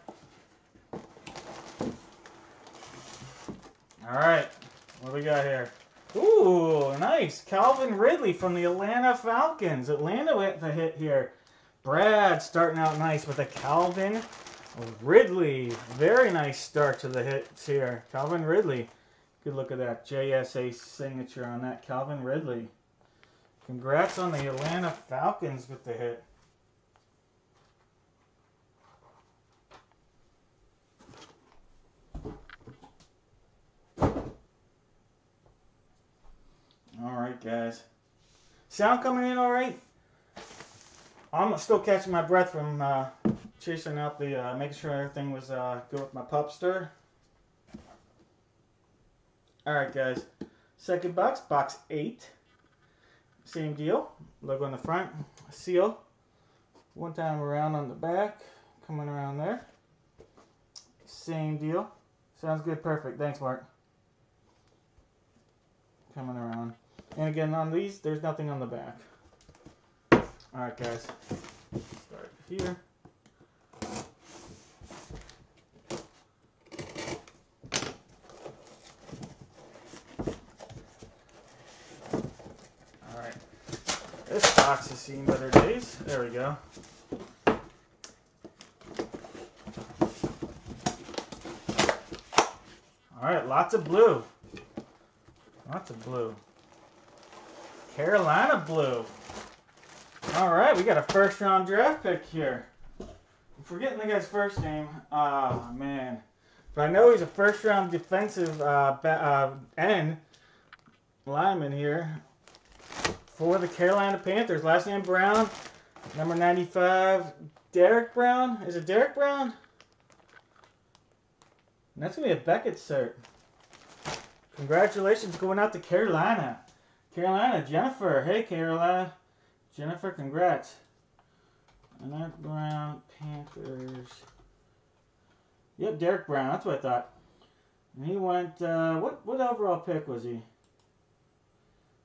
All right, what do we got here? Ooh, nice. Calvin Ridley from the Atlanta Falcons. Atlanta with the hit here. Brad starting out nice with a Calvin Ridley. Very nice start to the hits here. Calvin Ridley. Good look at that JSA signature on that Calvin Ridley. Congrats on the Atlanta Falcons with the hit. All right, guys. Sound coming in all right? I'm still catching my breath from uh, chasing out the, uh, making sure everything was uh, good with my pupster. All right, guys. Second box, box eight. Same deal. Logo on the front, seal. One time around on the back, coming around there. Same deal. Sounds good, perfect. Thanks, Mark. Coming around. And again, on these, there's nothing on the back. Alright, guys. Start here. Alright. This box has seen better days. There we go. Alright, lots of blue. Lots of blue. Carolina blue. All right, we got a first round draft pick here. I'm forgetting the guy's first name. Ah, oh, man. But I know he's a first round defensive uh, uh, end lineman here for the Carolina Panthers. Last name Brown, number 95, Derrick Brown. Is it Derrick Brown? And that's going to be a Beckett cert. Congratulations going out to Carolina. Carolina, Jennifer. Hey, Carolina. Jennifer, congrats. Annette Brown, Panthers. Yep, Derrick Brown. That's what I thought. And he went, uh, what, what overall pick was he? I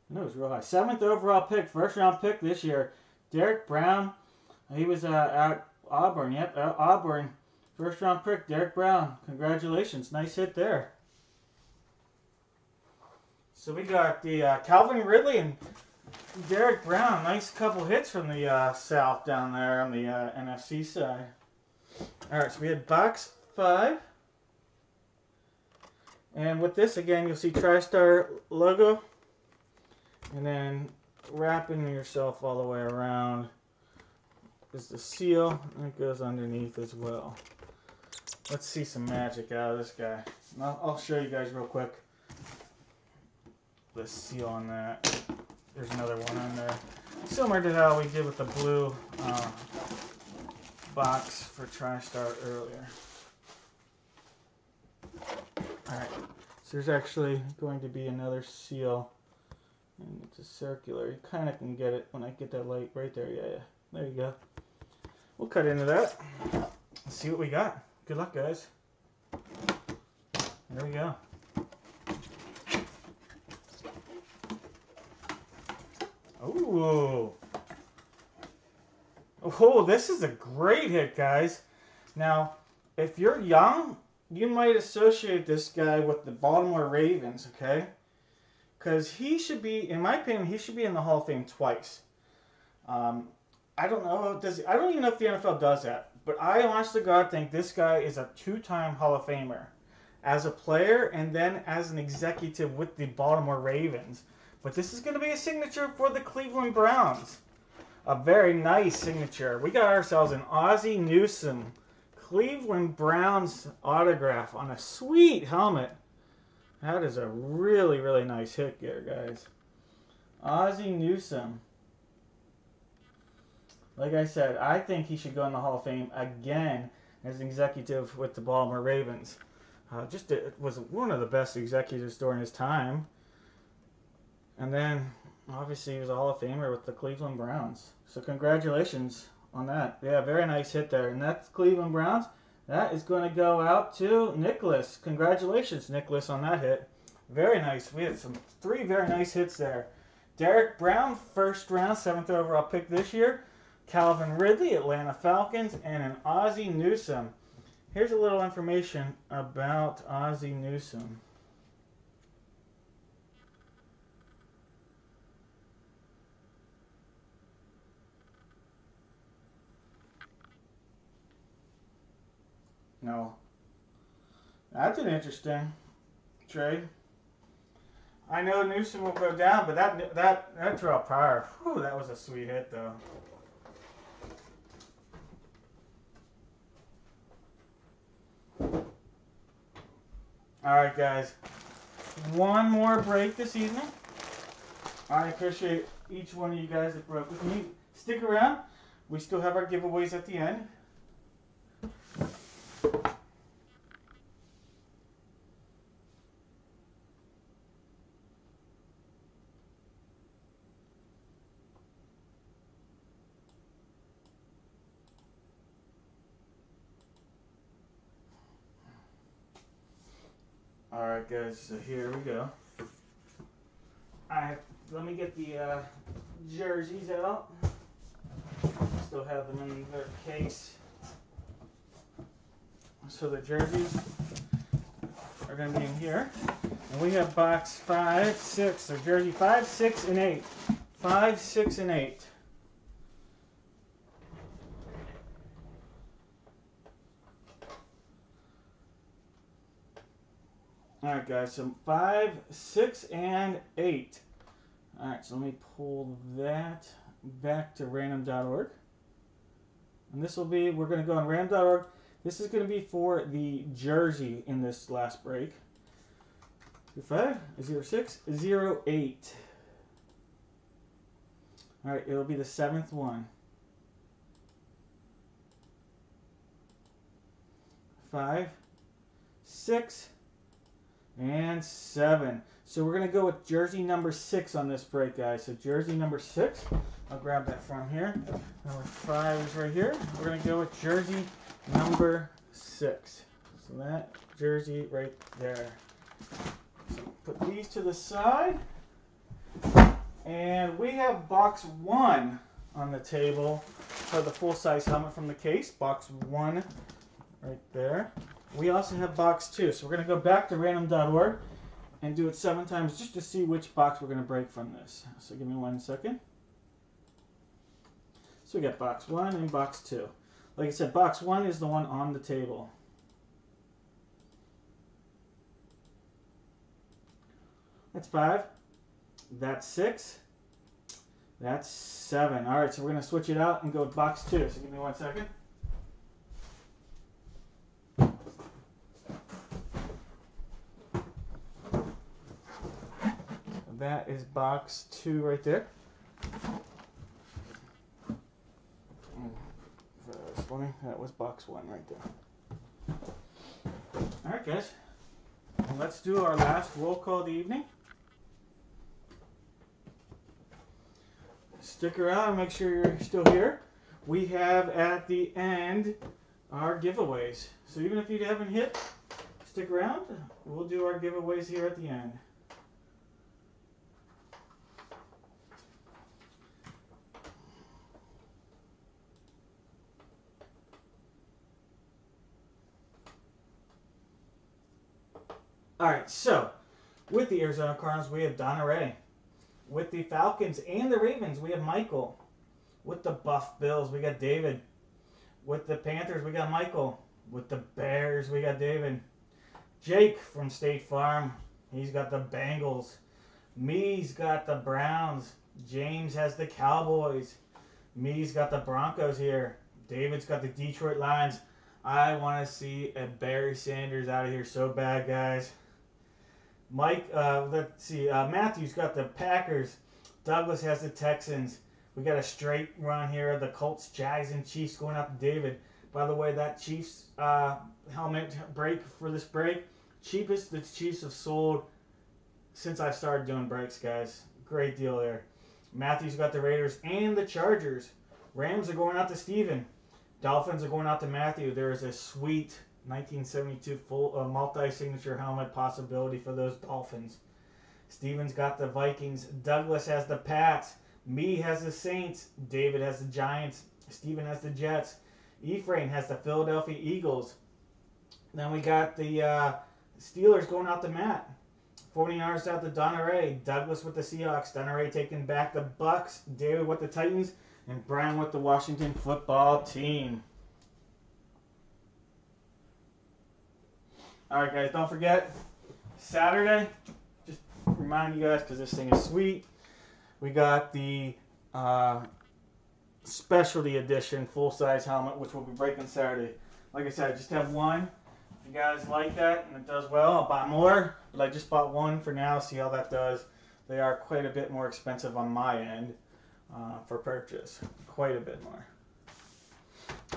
know it was real high. Seventh overall pick, first round pick this year. Derrick Brown. He was uh, at Auburn. Yep, Auburn. First round pick, Derrick Brown. Congratulations. Nice hit there. So we got the uh, Calvin Ridley and Derrick Brown, nice couple hits from the uh, south down there on the uh, NFC side. All right, so we had box five. And with this, again, you'll see TriStar logo. And then wrapping yourself all the way around is the seal. And it goes underneath as well. Let's see some magic out of this guy. I'll, I'll show you guys real quick the seal on that. There's another one on there. Similar to how we did with the blue uh, box for TriStar earlier. Alright, so there's actually going to be another seal. And it's a circular. You kind of can get it when I get that light right there. Yeah, yeah. There you go. We'll cut into that. Let's see what we got. Good luck, guys. There we go. Ooh. Oh, this is a great hit, guys. Now, if you're young, you might associate this guy with the Baltimore Ravens, okay? Because he should be, in my opinion, he should be in the Hall of Fame twice. Um, I don't know. Does I don't even know if the NFL does that. But I honestly God think this guy is a two-time Hall of Famer, as a player and then as an executive with the Baltimore Ravens. But this is going to be a signature for the Cleveland Browns. A very nice signature. We got ourselves an Ozzie Newsome Cleveland Browns autograph on a sweet helmet. That is a really, really nice hit here, guys. Ozzie Newsome. Like I said, I think he should go in the Hall of Fame again as an executive with the Baltimore Ravens. Uh, just a, was one of the best executives during his time. And then, obviously, he was a Hall of Famer with the Cleveland Browns. So congratulations on that. Yeah, very nice hit there. And that's Cleveland Browns. That is going to go out to Nicholas. Congratulations, Nicholas, on that hit. Very nice. We had some three very nice hits there. Derrick Brown, first round, seventh overall pick this year. Calvin Ridley, Atlanta Falcons, and an Ozzie Newsome. Here's a little information about Ozzie Newsome. No. That's an interesting trade. I know Newsome will go down, but that that that draw power. Whew, that was a sweet hit though. All right, guys. One more break this evening. I appreciate each one of you guys that broke with me. Stick around. We still have our giveaways at the end. Guys, so here we go. I let me get the uh, jerseys out. Still have them in their case. So the jerseys are to be in here. And we have box five, six, so jersey five, six, and eight. Five, six, and eight. All right, guys. So five, six, and eight. All right. So let me pull that back to random.org. And this will be, we're going to go on random.org. This is going to be for the jersey in this last break. Five, zero six, zero eight. All right, it'll be the seventh one. Five, six, and seven. So we're going to go with jersey number six on this break, guys. So jersey number six, I'll grab that from here. Number five is right here. We're going to go with jersey number six. So that jersey right there. So put these to the side. And we have box one on the table for the full-size helmet from the case. Box one right there. We also have box two. So we're going to go back to random.org and do it seven times just to see which box we're going to break from this. So give me one second. So we got box one and box two. Like I said, box one is the one on the table. That's five. That's six. That's seven. All right, so we're going to switch it out and go box two. So give me one second. That is box two right there. That was box one right there. All right, guys. Let's do our last roll call of the evening. Stick around and make sure you're still here. We have at the end our giveaways. So even if you haven't hit, stick around. We'll do our giveaways here at the end. All right, so with the Arizona Cardinals, we have Donna Ray. With the Falcons and the Ravens, we have Michael. With the Buff Bills, we got David. With the Panthers, we got Michael. With the Bears, we got David. Jake from State Farm, he's got the Bengals. Me's got the Browns. James has the Cowboys. Me's got the Broncos here. David's got the Detroit Lions. I want to see a Barry Sanders out of here so bad, guys. Mike, uh, let's see. Uh, Matthew's got the Packers. Douglas has the Texans. We got a straight run here. The Colts, Jags, and Chiefs going up to David. By the way, that Chiefs uh, helmet break for this break, cheapest the Chiefs have sold since I started doing breaks, guys. Great deal there. Matthews got the Raiders and the Chargers. Rams are going out to Steven. Dolphins are going out to Matthew. There is a sweet 1972 full uh, multi-signature helmet possibility for those Dolphins. Stevens got the Vikings. Douglas has the Pats. Me has the Saints. David has the Giants. Steven has the Jets. Ephraim has the Philadelphia Eagles. Then we got the uh, Steelers going out to Matt. 49ers out to Donna Ray. Douglas with the Seahawks. Donna Ray taking back the Bucks. David with the Titans. And Brian with the Washington football team. All right, guys, don't forget Saturday. Just remind you guys because this thing is sweet. We got the uh, specialty edition full size helmet, which we'll be breaking Saturday. Like I said, I just have one. If you guys like that and it does well, I'll buy more. But I just bought one for now. See how that does. They are quite a bit more expensive on my end uh, for purchase. Quite a bit more.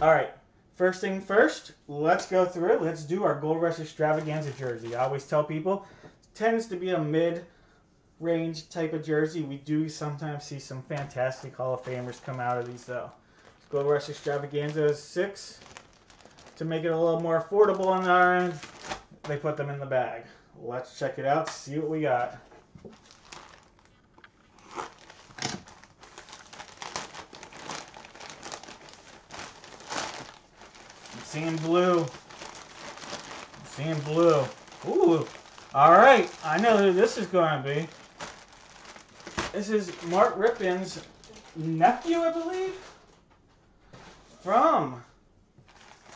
All right. First thing first, let's go through it. Let's do our Gold Rush Extravaganza jersey. I always tell people, it tends to be a mid-range type of jersey. We do sometimes see some fantastic Hall of Famers come out of these though. Gold Rush Extravaganza is six. To make it a little more affordable on our end, they put them in the bag. Let's check it out, see what we got. Seeing blue. seeing blue. Ooh. All right. I know who this is going to be. This is Mark Rypien's nephew, I believe, from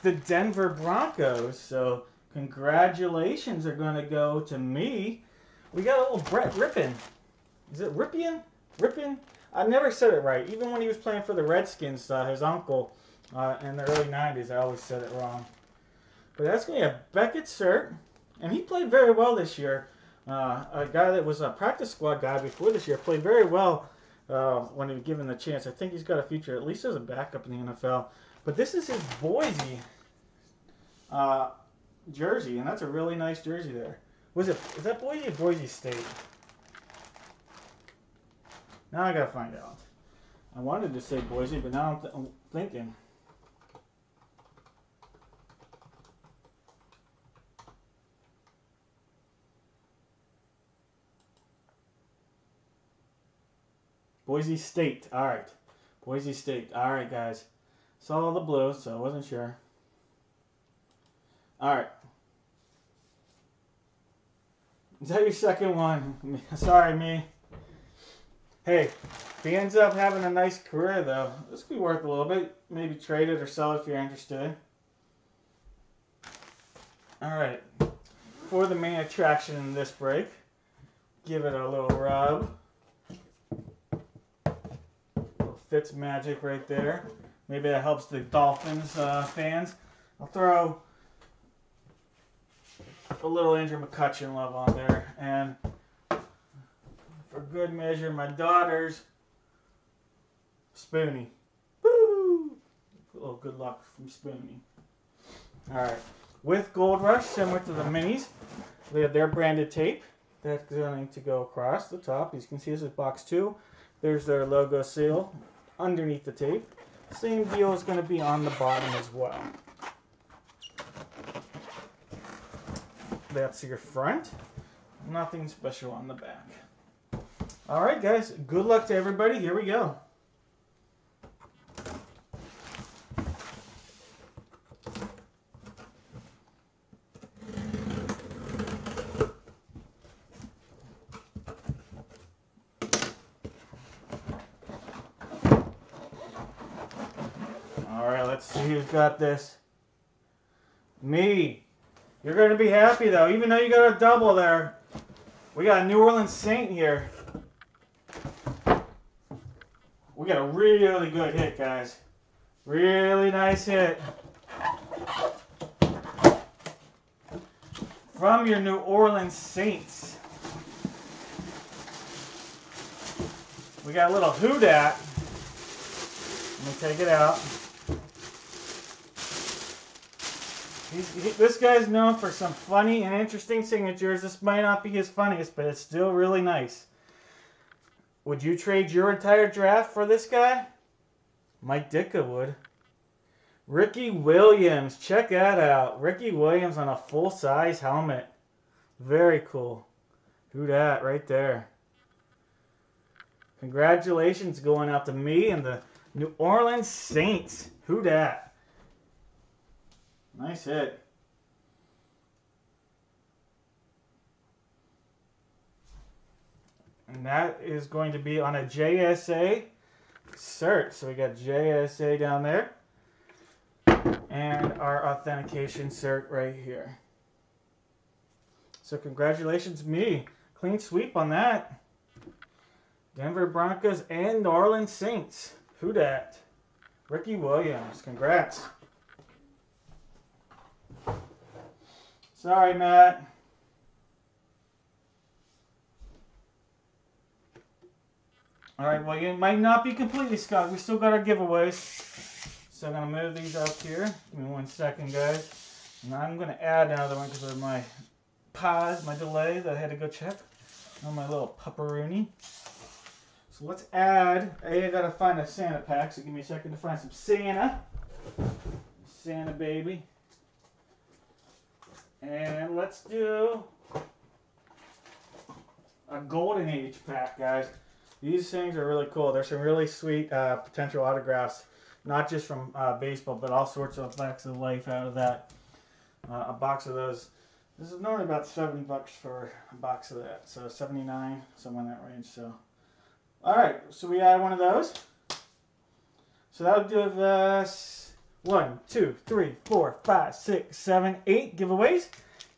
the Denver Broncos. So congratulations are going to go to me. We got a little Brett Rypien. Is it Rypien? Rypien? I never said it right. Even when he was playing for the Redskins, uh, his uncle uh, in the early 90s. I always said it wrong. But that's going to be a Beckett cert. And he played very well this year. Uh, a guy that was a practice squad guy before this year played very well uh, when he was given the chance. I think he's got a future, at least as a backup in the NFL. But this is his Boise uh, jersey, and that's a really nice jersey there. Was it? Is that Boise or Boise State? Now I gotta find out. I wanted to say Boise, but now I'm, th I'm thinking. Boise State. All right. Boise State. All right, guys. Saw all the blue, so I wasn't sure. All right. Is that your second one? <laughs> Sorry, me. Hey, if he ends up having a nice career, though, this could be worth a little bit. Maybe trade it or sell it if you're interested. All right. For the main attraction in this break, give it a little rub. Fitz magic right there. Maybe that helps the Dolphins uh, fans. I'll throw a little Andrew McCutchen love on there. And for good measure, my daughter's Spoonie. Woo! A little good luck from Spoonie. Alright. With Gold Rush, similar to the minis, they have their branded tape that's going to go across the top. As you can see, this is box two. There's their logo seal underneath the tape. Same deal is going to be on the bottom as well. That's your front. Nothing special on the back. All right, guys. Good luck to everybody. Here we go. Got this. Me. You're going to be happy, though, even though you got a double there. We got a New Orleans Saint here. We got a really good hit, guys. Really nice hit. From your New Orleans Saints. We got a little who dat. Let me take it out. He's, he, this guy's known for some funny and interesting signatures. This might not be his funniest, but it's still really nice. Would you trade your entire draft for this guy? Mike Ditka would. Ricky Williams, check that out. Ricky Williams on a full size helmet. Very cool. Who that right there? Congratulations going out to me and the New Orleans Saints. Who dat? Nice hit. And that is going to be on a JSA cert. So we got JSA down there. And our authentication cert right here. So congratulations me. Clean sweep on that. Denver Broncos and New Orleans Saints. Who dat? Ricky Williams. Congrats. Sorry, Matt. All right, well, you might not be completely Scott. We still got our giveaways. So I'm going to move these up here. Give me one second, guys. And I'm going to add another one because of my pause, my delay that I had to go check on my little pepperoni. So let's add, I gotta find a Santa pack, so give me a second to find some Santa. Santa baby. And let's do a Golden Age pack, guys. These things are really cool. There's some really sweet uh, potential autographs, not just from uh, baseball, but all sorts of facts of life out of that. Uh, a box of those. This is normally about 70 bucks for a box of that. So 79, somewhere in that range. So all right, so we add one of those. So that would give us one, two, three, four, five, six, seven, eight giveaways.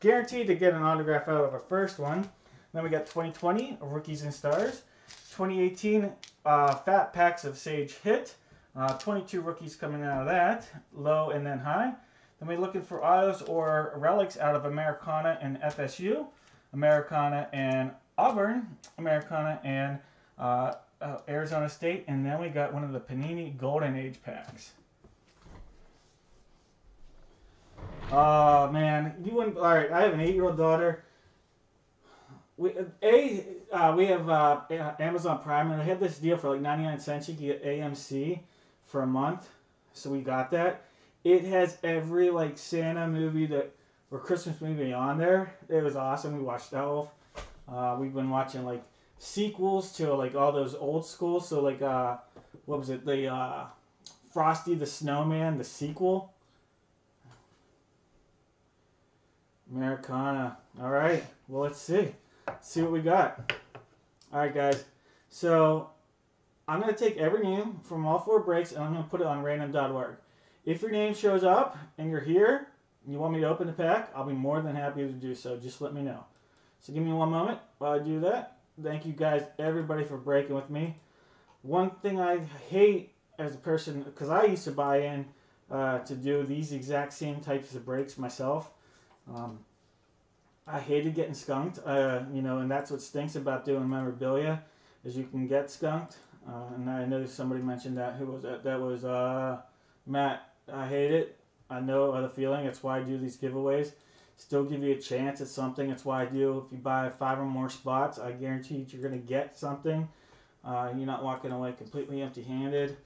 Guaranteed to get an autograph out of our first one. Then we got 2020 Rookies and Stars. 2018 uh, Fat Packs of Sage Hit. Uh, 22 rookies coming out of that, low and then high. Then we're looking for autos or relics out of Americana and FSU, Americana and Auburn, Americana and uh, uh, Arizona State, and then we got one of the Panini Golden Age packs. Oh man, you wouldn't. All right, I have an eight-year-old daughter. We a uh, we have uh, Amazon Prime, and I had this deal for like ninety-nine cents. You get AMC for a month, so we got that. It has every like Santa movie that or Christmas movie on there. It was awesome. We watched Elf. Uh, we've been watching like sequels to like all those old school. So like uh, what was it? The uh, Frosty the Snowman, the sequel. Americana. All right. Well, let's see. Let's see what we got. All right, guys. So I'm going to take every name from all four breaks and I'm going to put it on random.org. If your name shows up and you're here and you want me to open the pack, I'll be more than happy to do so. Just let me know. So give me one moment while I do that thank you guys, everybody, for breaking with me. One thing I hate as a person, because I used to buy in uh, to do these exact same types of breaks myself. Um, I hated getting skunked, uh, you know, and that's what stinks about doing memorabilia, is you can get skunked. Uh, and I know somebody mentioned that. Who was that? That was uh, Matt. I hate it. I know the feeling. That's why I do these giveaways still give you a chance at something. That's why I do. If you buy five or more spots, I guarantee you you're going to get something. Uh, you're not walking away completely empty-handed.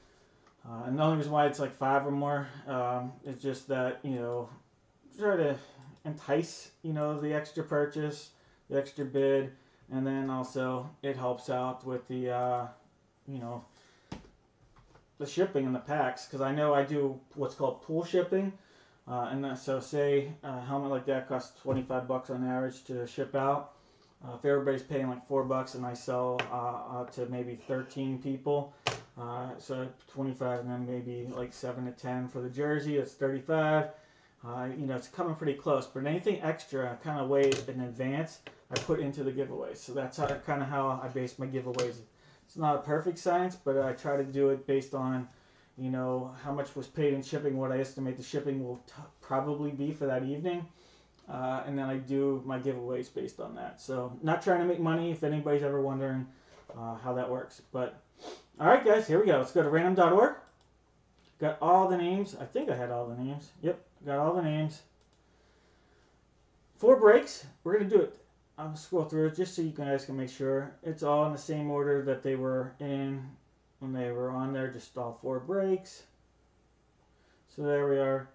Uh, and the only reason why it's like five or more um, is just that you know try to entice you know the extra purchase, the extra bid, and then also it helps out with the uh, you know the shipping and the packs because I know I do what's called pool shipping. Uh, and so say a helmet like that costs 25 bucks on average to ship out. Uh, if everybody's paying like four bucks and I sell uh, to maybe 13 people, uh, so 25 and then maybe like seven to 10 for the jersey, it's 35. Uh, you know, it's coming pretty close, but anything extra, I kind of weigh in advance, I put into the giveaways. So that's how, kind of how I base my giveaways. It's not a perfect science, but I try to do it based on you know, how much was paid in shipping, what I estimate the shipping will probably be for that evening. Uh, and then I do my giveaways based on that. So, not trying to make money if anybody's ever wondering uh, how that works. But, all right, guys, here we go. Let's go to random.org. Got all the names. I think I had all the names. Yep, got all the names. four breaks. We're gonna do it. I'll scroll through it just so you guys can make sure it's all in the same order that they were in when they were on there. Just all four breaks. So there we are.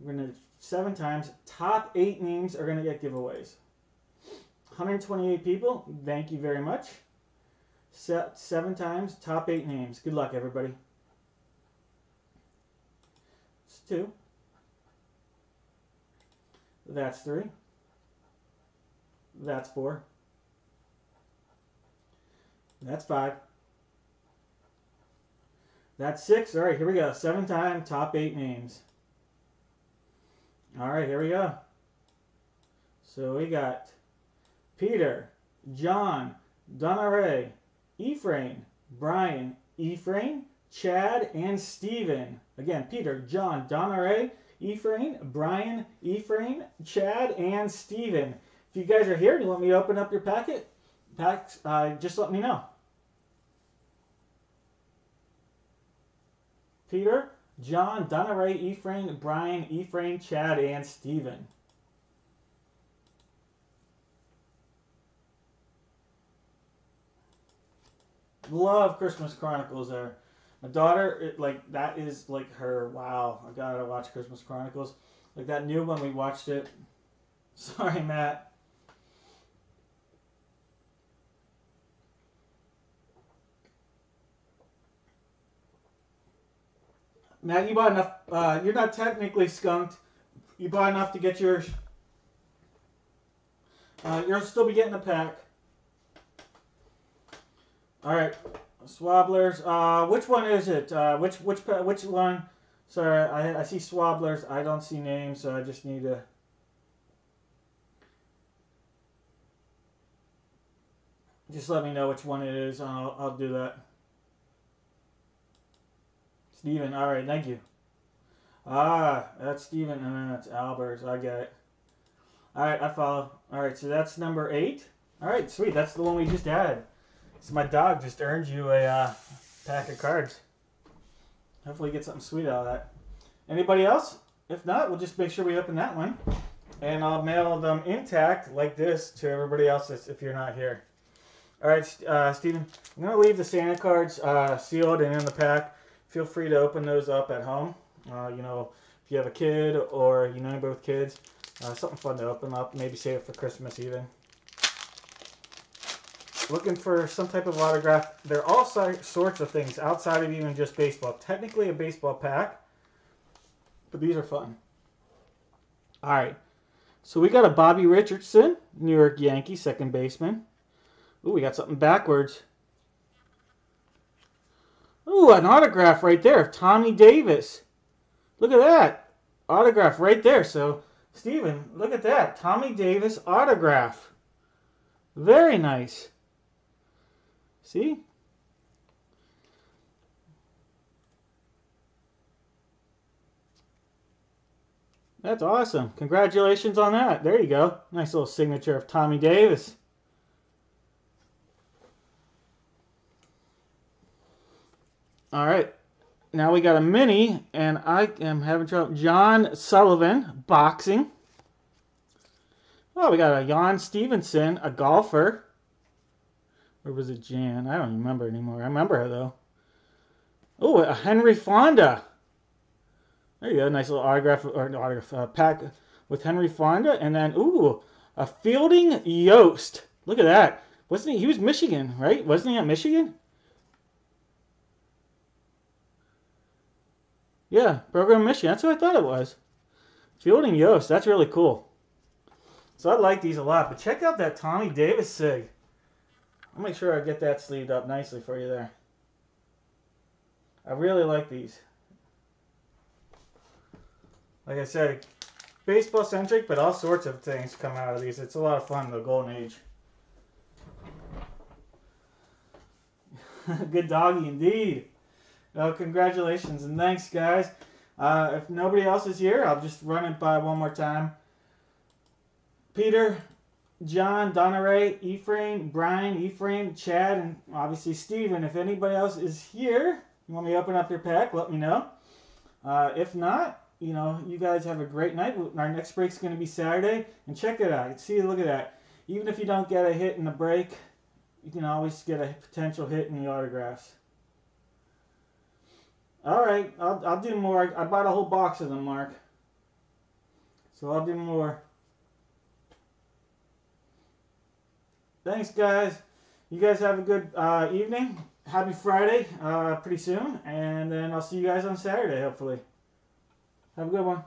We're gonna seven times. Top eight names are gonna get giveaways. 128 people. Thank you very much. Set seven times. Top eight names. Good luck, everybody. It's two. That's three. That's four. That's five. That's six. All right, here we go. Seven time top eight names. All right, here we go. So we got Peter, John, Donna Ray, Ephraim, Brian, Ephraim, Chad, and Stephen. Again, Peter, John, Donna Ray, Ephraim, Brian, Ephraim, Chad, and Stephen. If you guys are here and you want me to open up your packet, packs, uh, just let me know. Peter, John, Donna Ray, Ephraim, Brian, Ephraim, Chad, and Stephen. Love Christmas Chronicles there. My daughter, it, like that is like her. Wow, I gotta watch Christmas Chronicles. Like that new one, we watched it. <laughs> Sorry, Matt. Matt, you bought enough. Uh, you're not technically skunked. You bought enough to get yours. Uh, you'll still be getting a pack. All right, Swabblers. Uh, which one is it? Uh, which which which one? Sorry, I, I see Swabblers. I don't see names, so I just need to. Just let me know which one it is, and I'll, I'll do that. Steven, all right, thank you. Ah, that's Steven, and then that's Albert. I get it. All right, I follow. All right, so that's number eight. All right, sweet. That's the one we just had. So my dog just earned you a uh, pack of cards. Hopefully, get something sweet out of that. Anybody else? If not, we'll just make sure we open that one, and I'll mail them intact like this to everybody else if you're not here. All right, uh, Steven, I'm gonna leave the Santa cards uh, sealed and in the pack feel free to open those up at home. Uh, you know, if you have a kid or you know anybody with kids, uh, something fun to open up. Maybe save it for Christmas even. Looking for some type of autograph. There are all sorts of things outside of even just baseball. Technically a baseball pack, but these are fun. All right. So we got a Bobby Richardson, New York Yankee second baseman. Ooh, we got something backwards. Ooh, an autograph right there of Tommy Davis. Look at that. Autograph right there. So, Steven, look at that. Tommy Davis autograph. Very nice. See? That's awesome. Congratulations on that. There you go. Nice little signature of Tommy Davis. All right. Now we got a mini, and I am having trouble. John Sullivan, boxing. Oh, we got a Jan Stephenson, a golfer. Or was it Jan? I don't remember anymore. I remember her, though. Oh, a Henry Fonda. There you go. Nice little autograph, or autograph uh, pack with Henry Fonda. And then, ooh, a Fielding Yost. Look at that. Wasn't he? He was Michigan, right? Wasn't he at Michigan? Yeah, program Michigan. That's what I thought it was. Fielding Yost. That's really cool. So I like these a lot. But check out that Tommy Davis sig. I'll make sure I get that sleeved up nicely for you there. I really like these. Like I said, baseball centric, but all sorts of things come out of these. It's a lot of fun, the golden age. <laughs> Good doggy indeed. Well, congratulations and thanks, guys. Uh, if nobody else is here, I'll just run it by one more time. Peter, John, Donna Ray, Ephraim, Brian, Ephraim, Chad, and obviously Steven. If anybody else is here, you want me to open up your pack, let me know. Uh, if not, you know, you guys have a great night. Our next break's going to be Saturday, and check it out. See, look at that. Even if you don't get a hit in the break, you can always get a potential hit in the autographs. All right, I'll, I'll do more. I bought a whole box of them, Mark. So I'll do more. Thanks, guys. You guys have a good uh, evening. Happy Friday uh, pretty soon. And then I'll see you guys on Saturday, hopefully. Have a good one.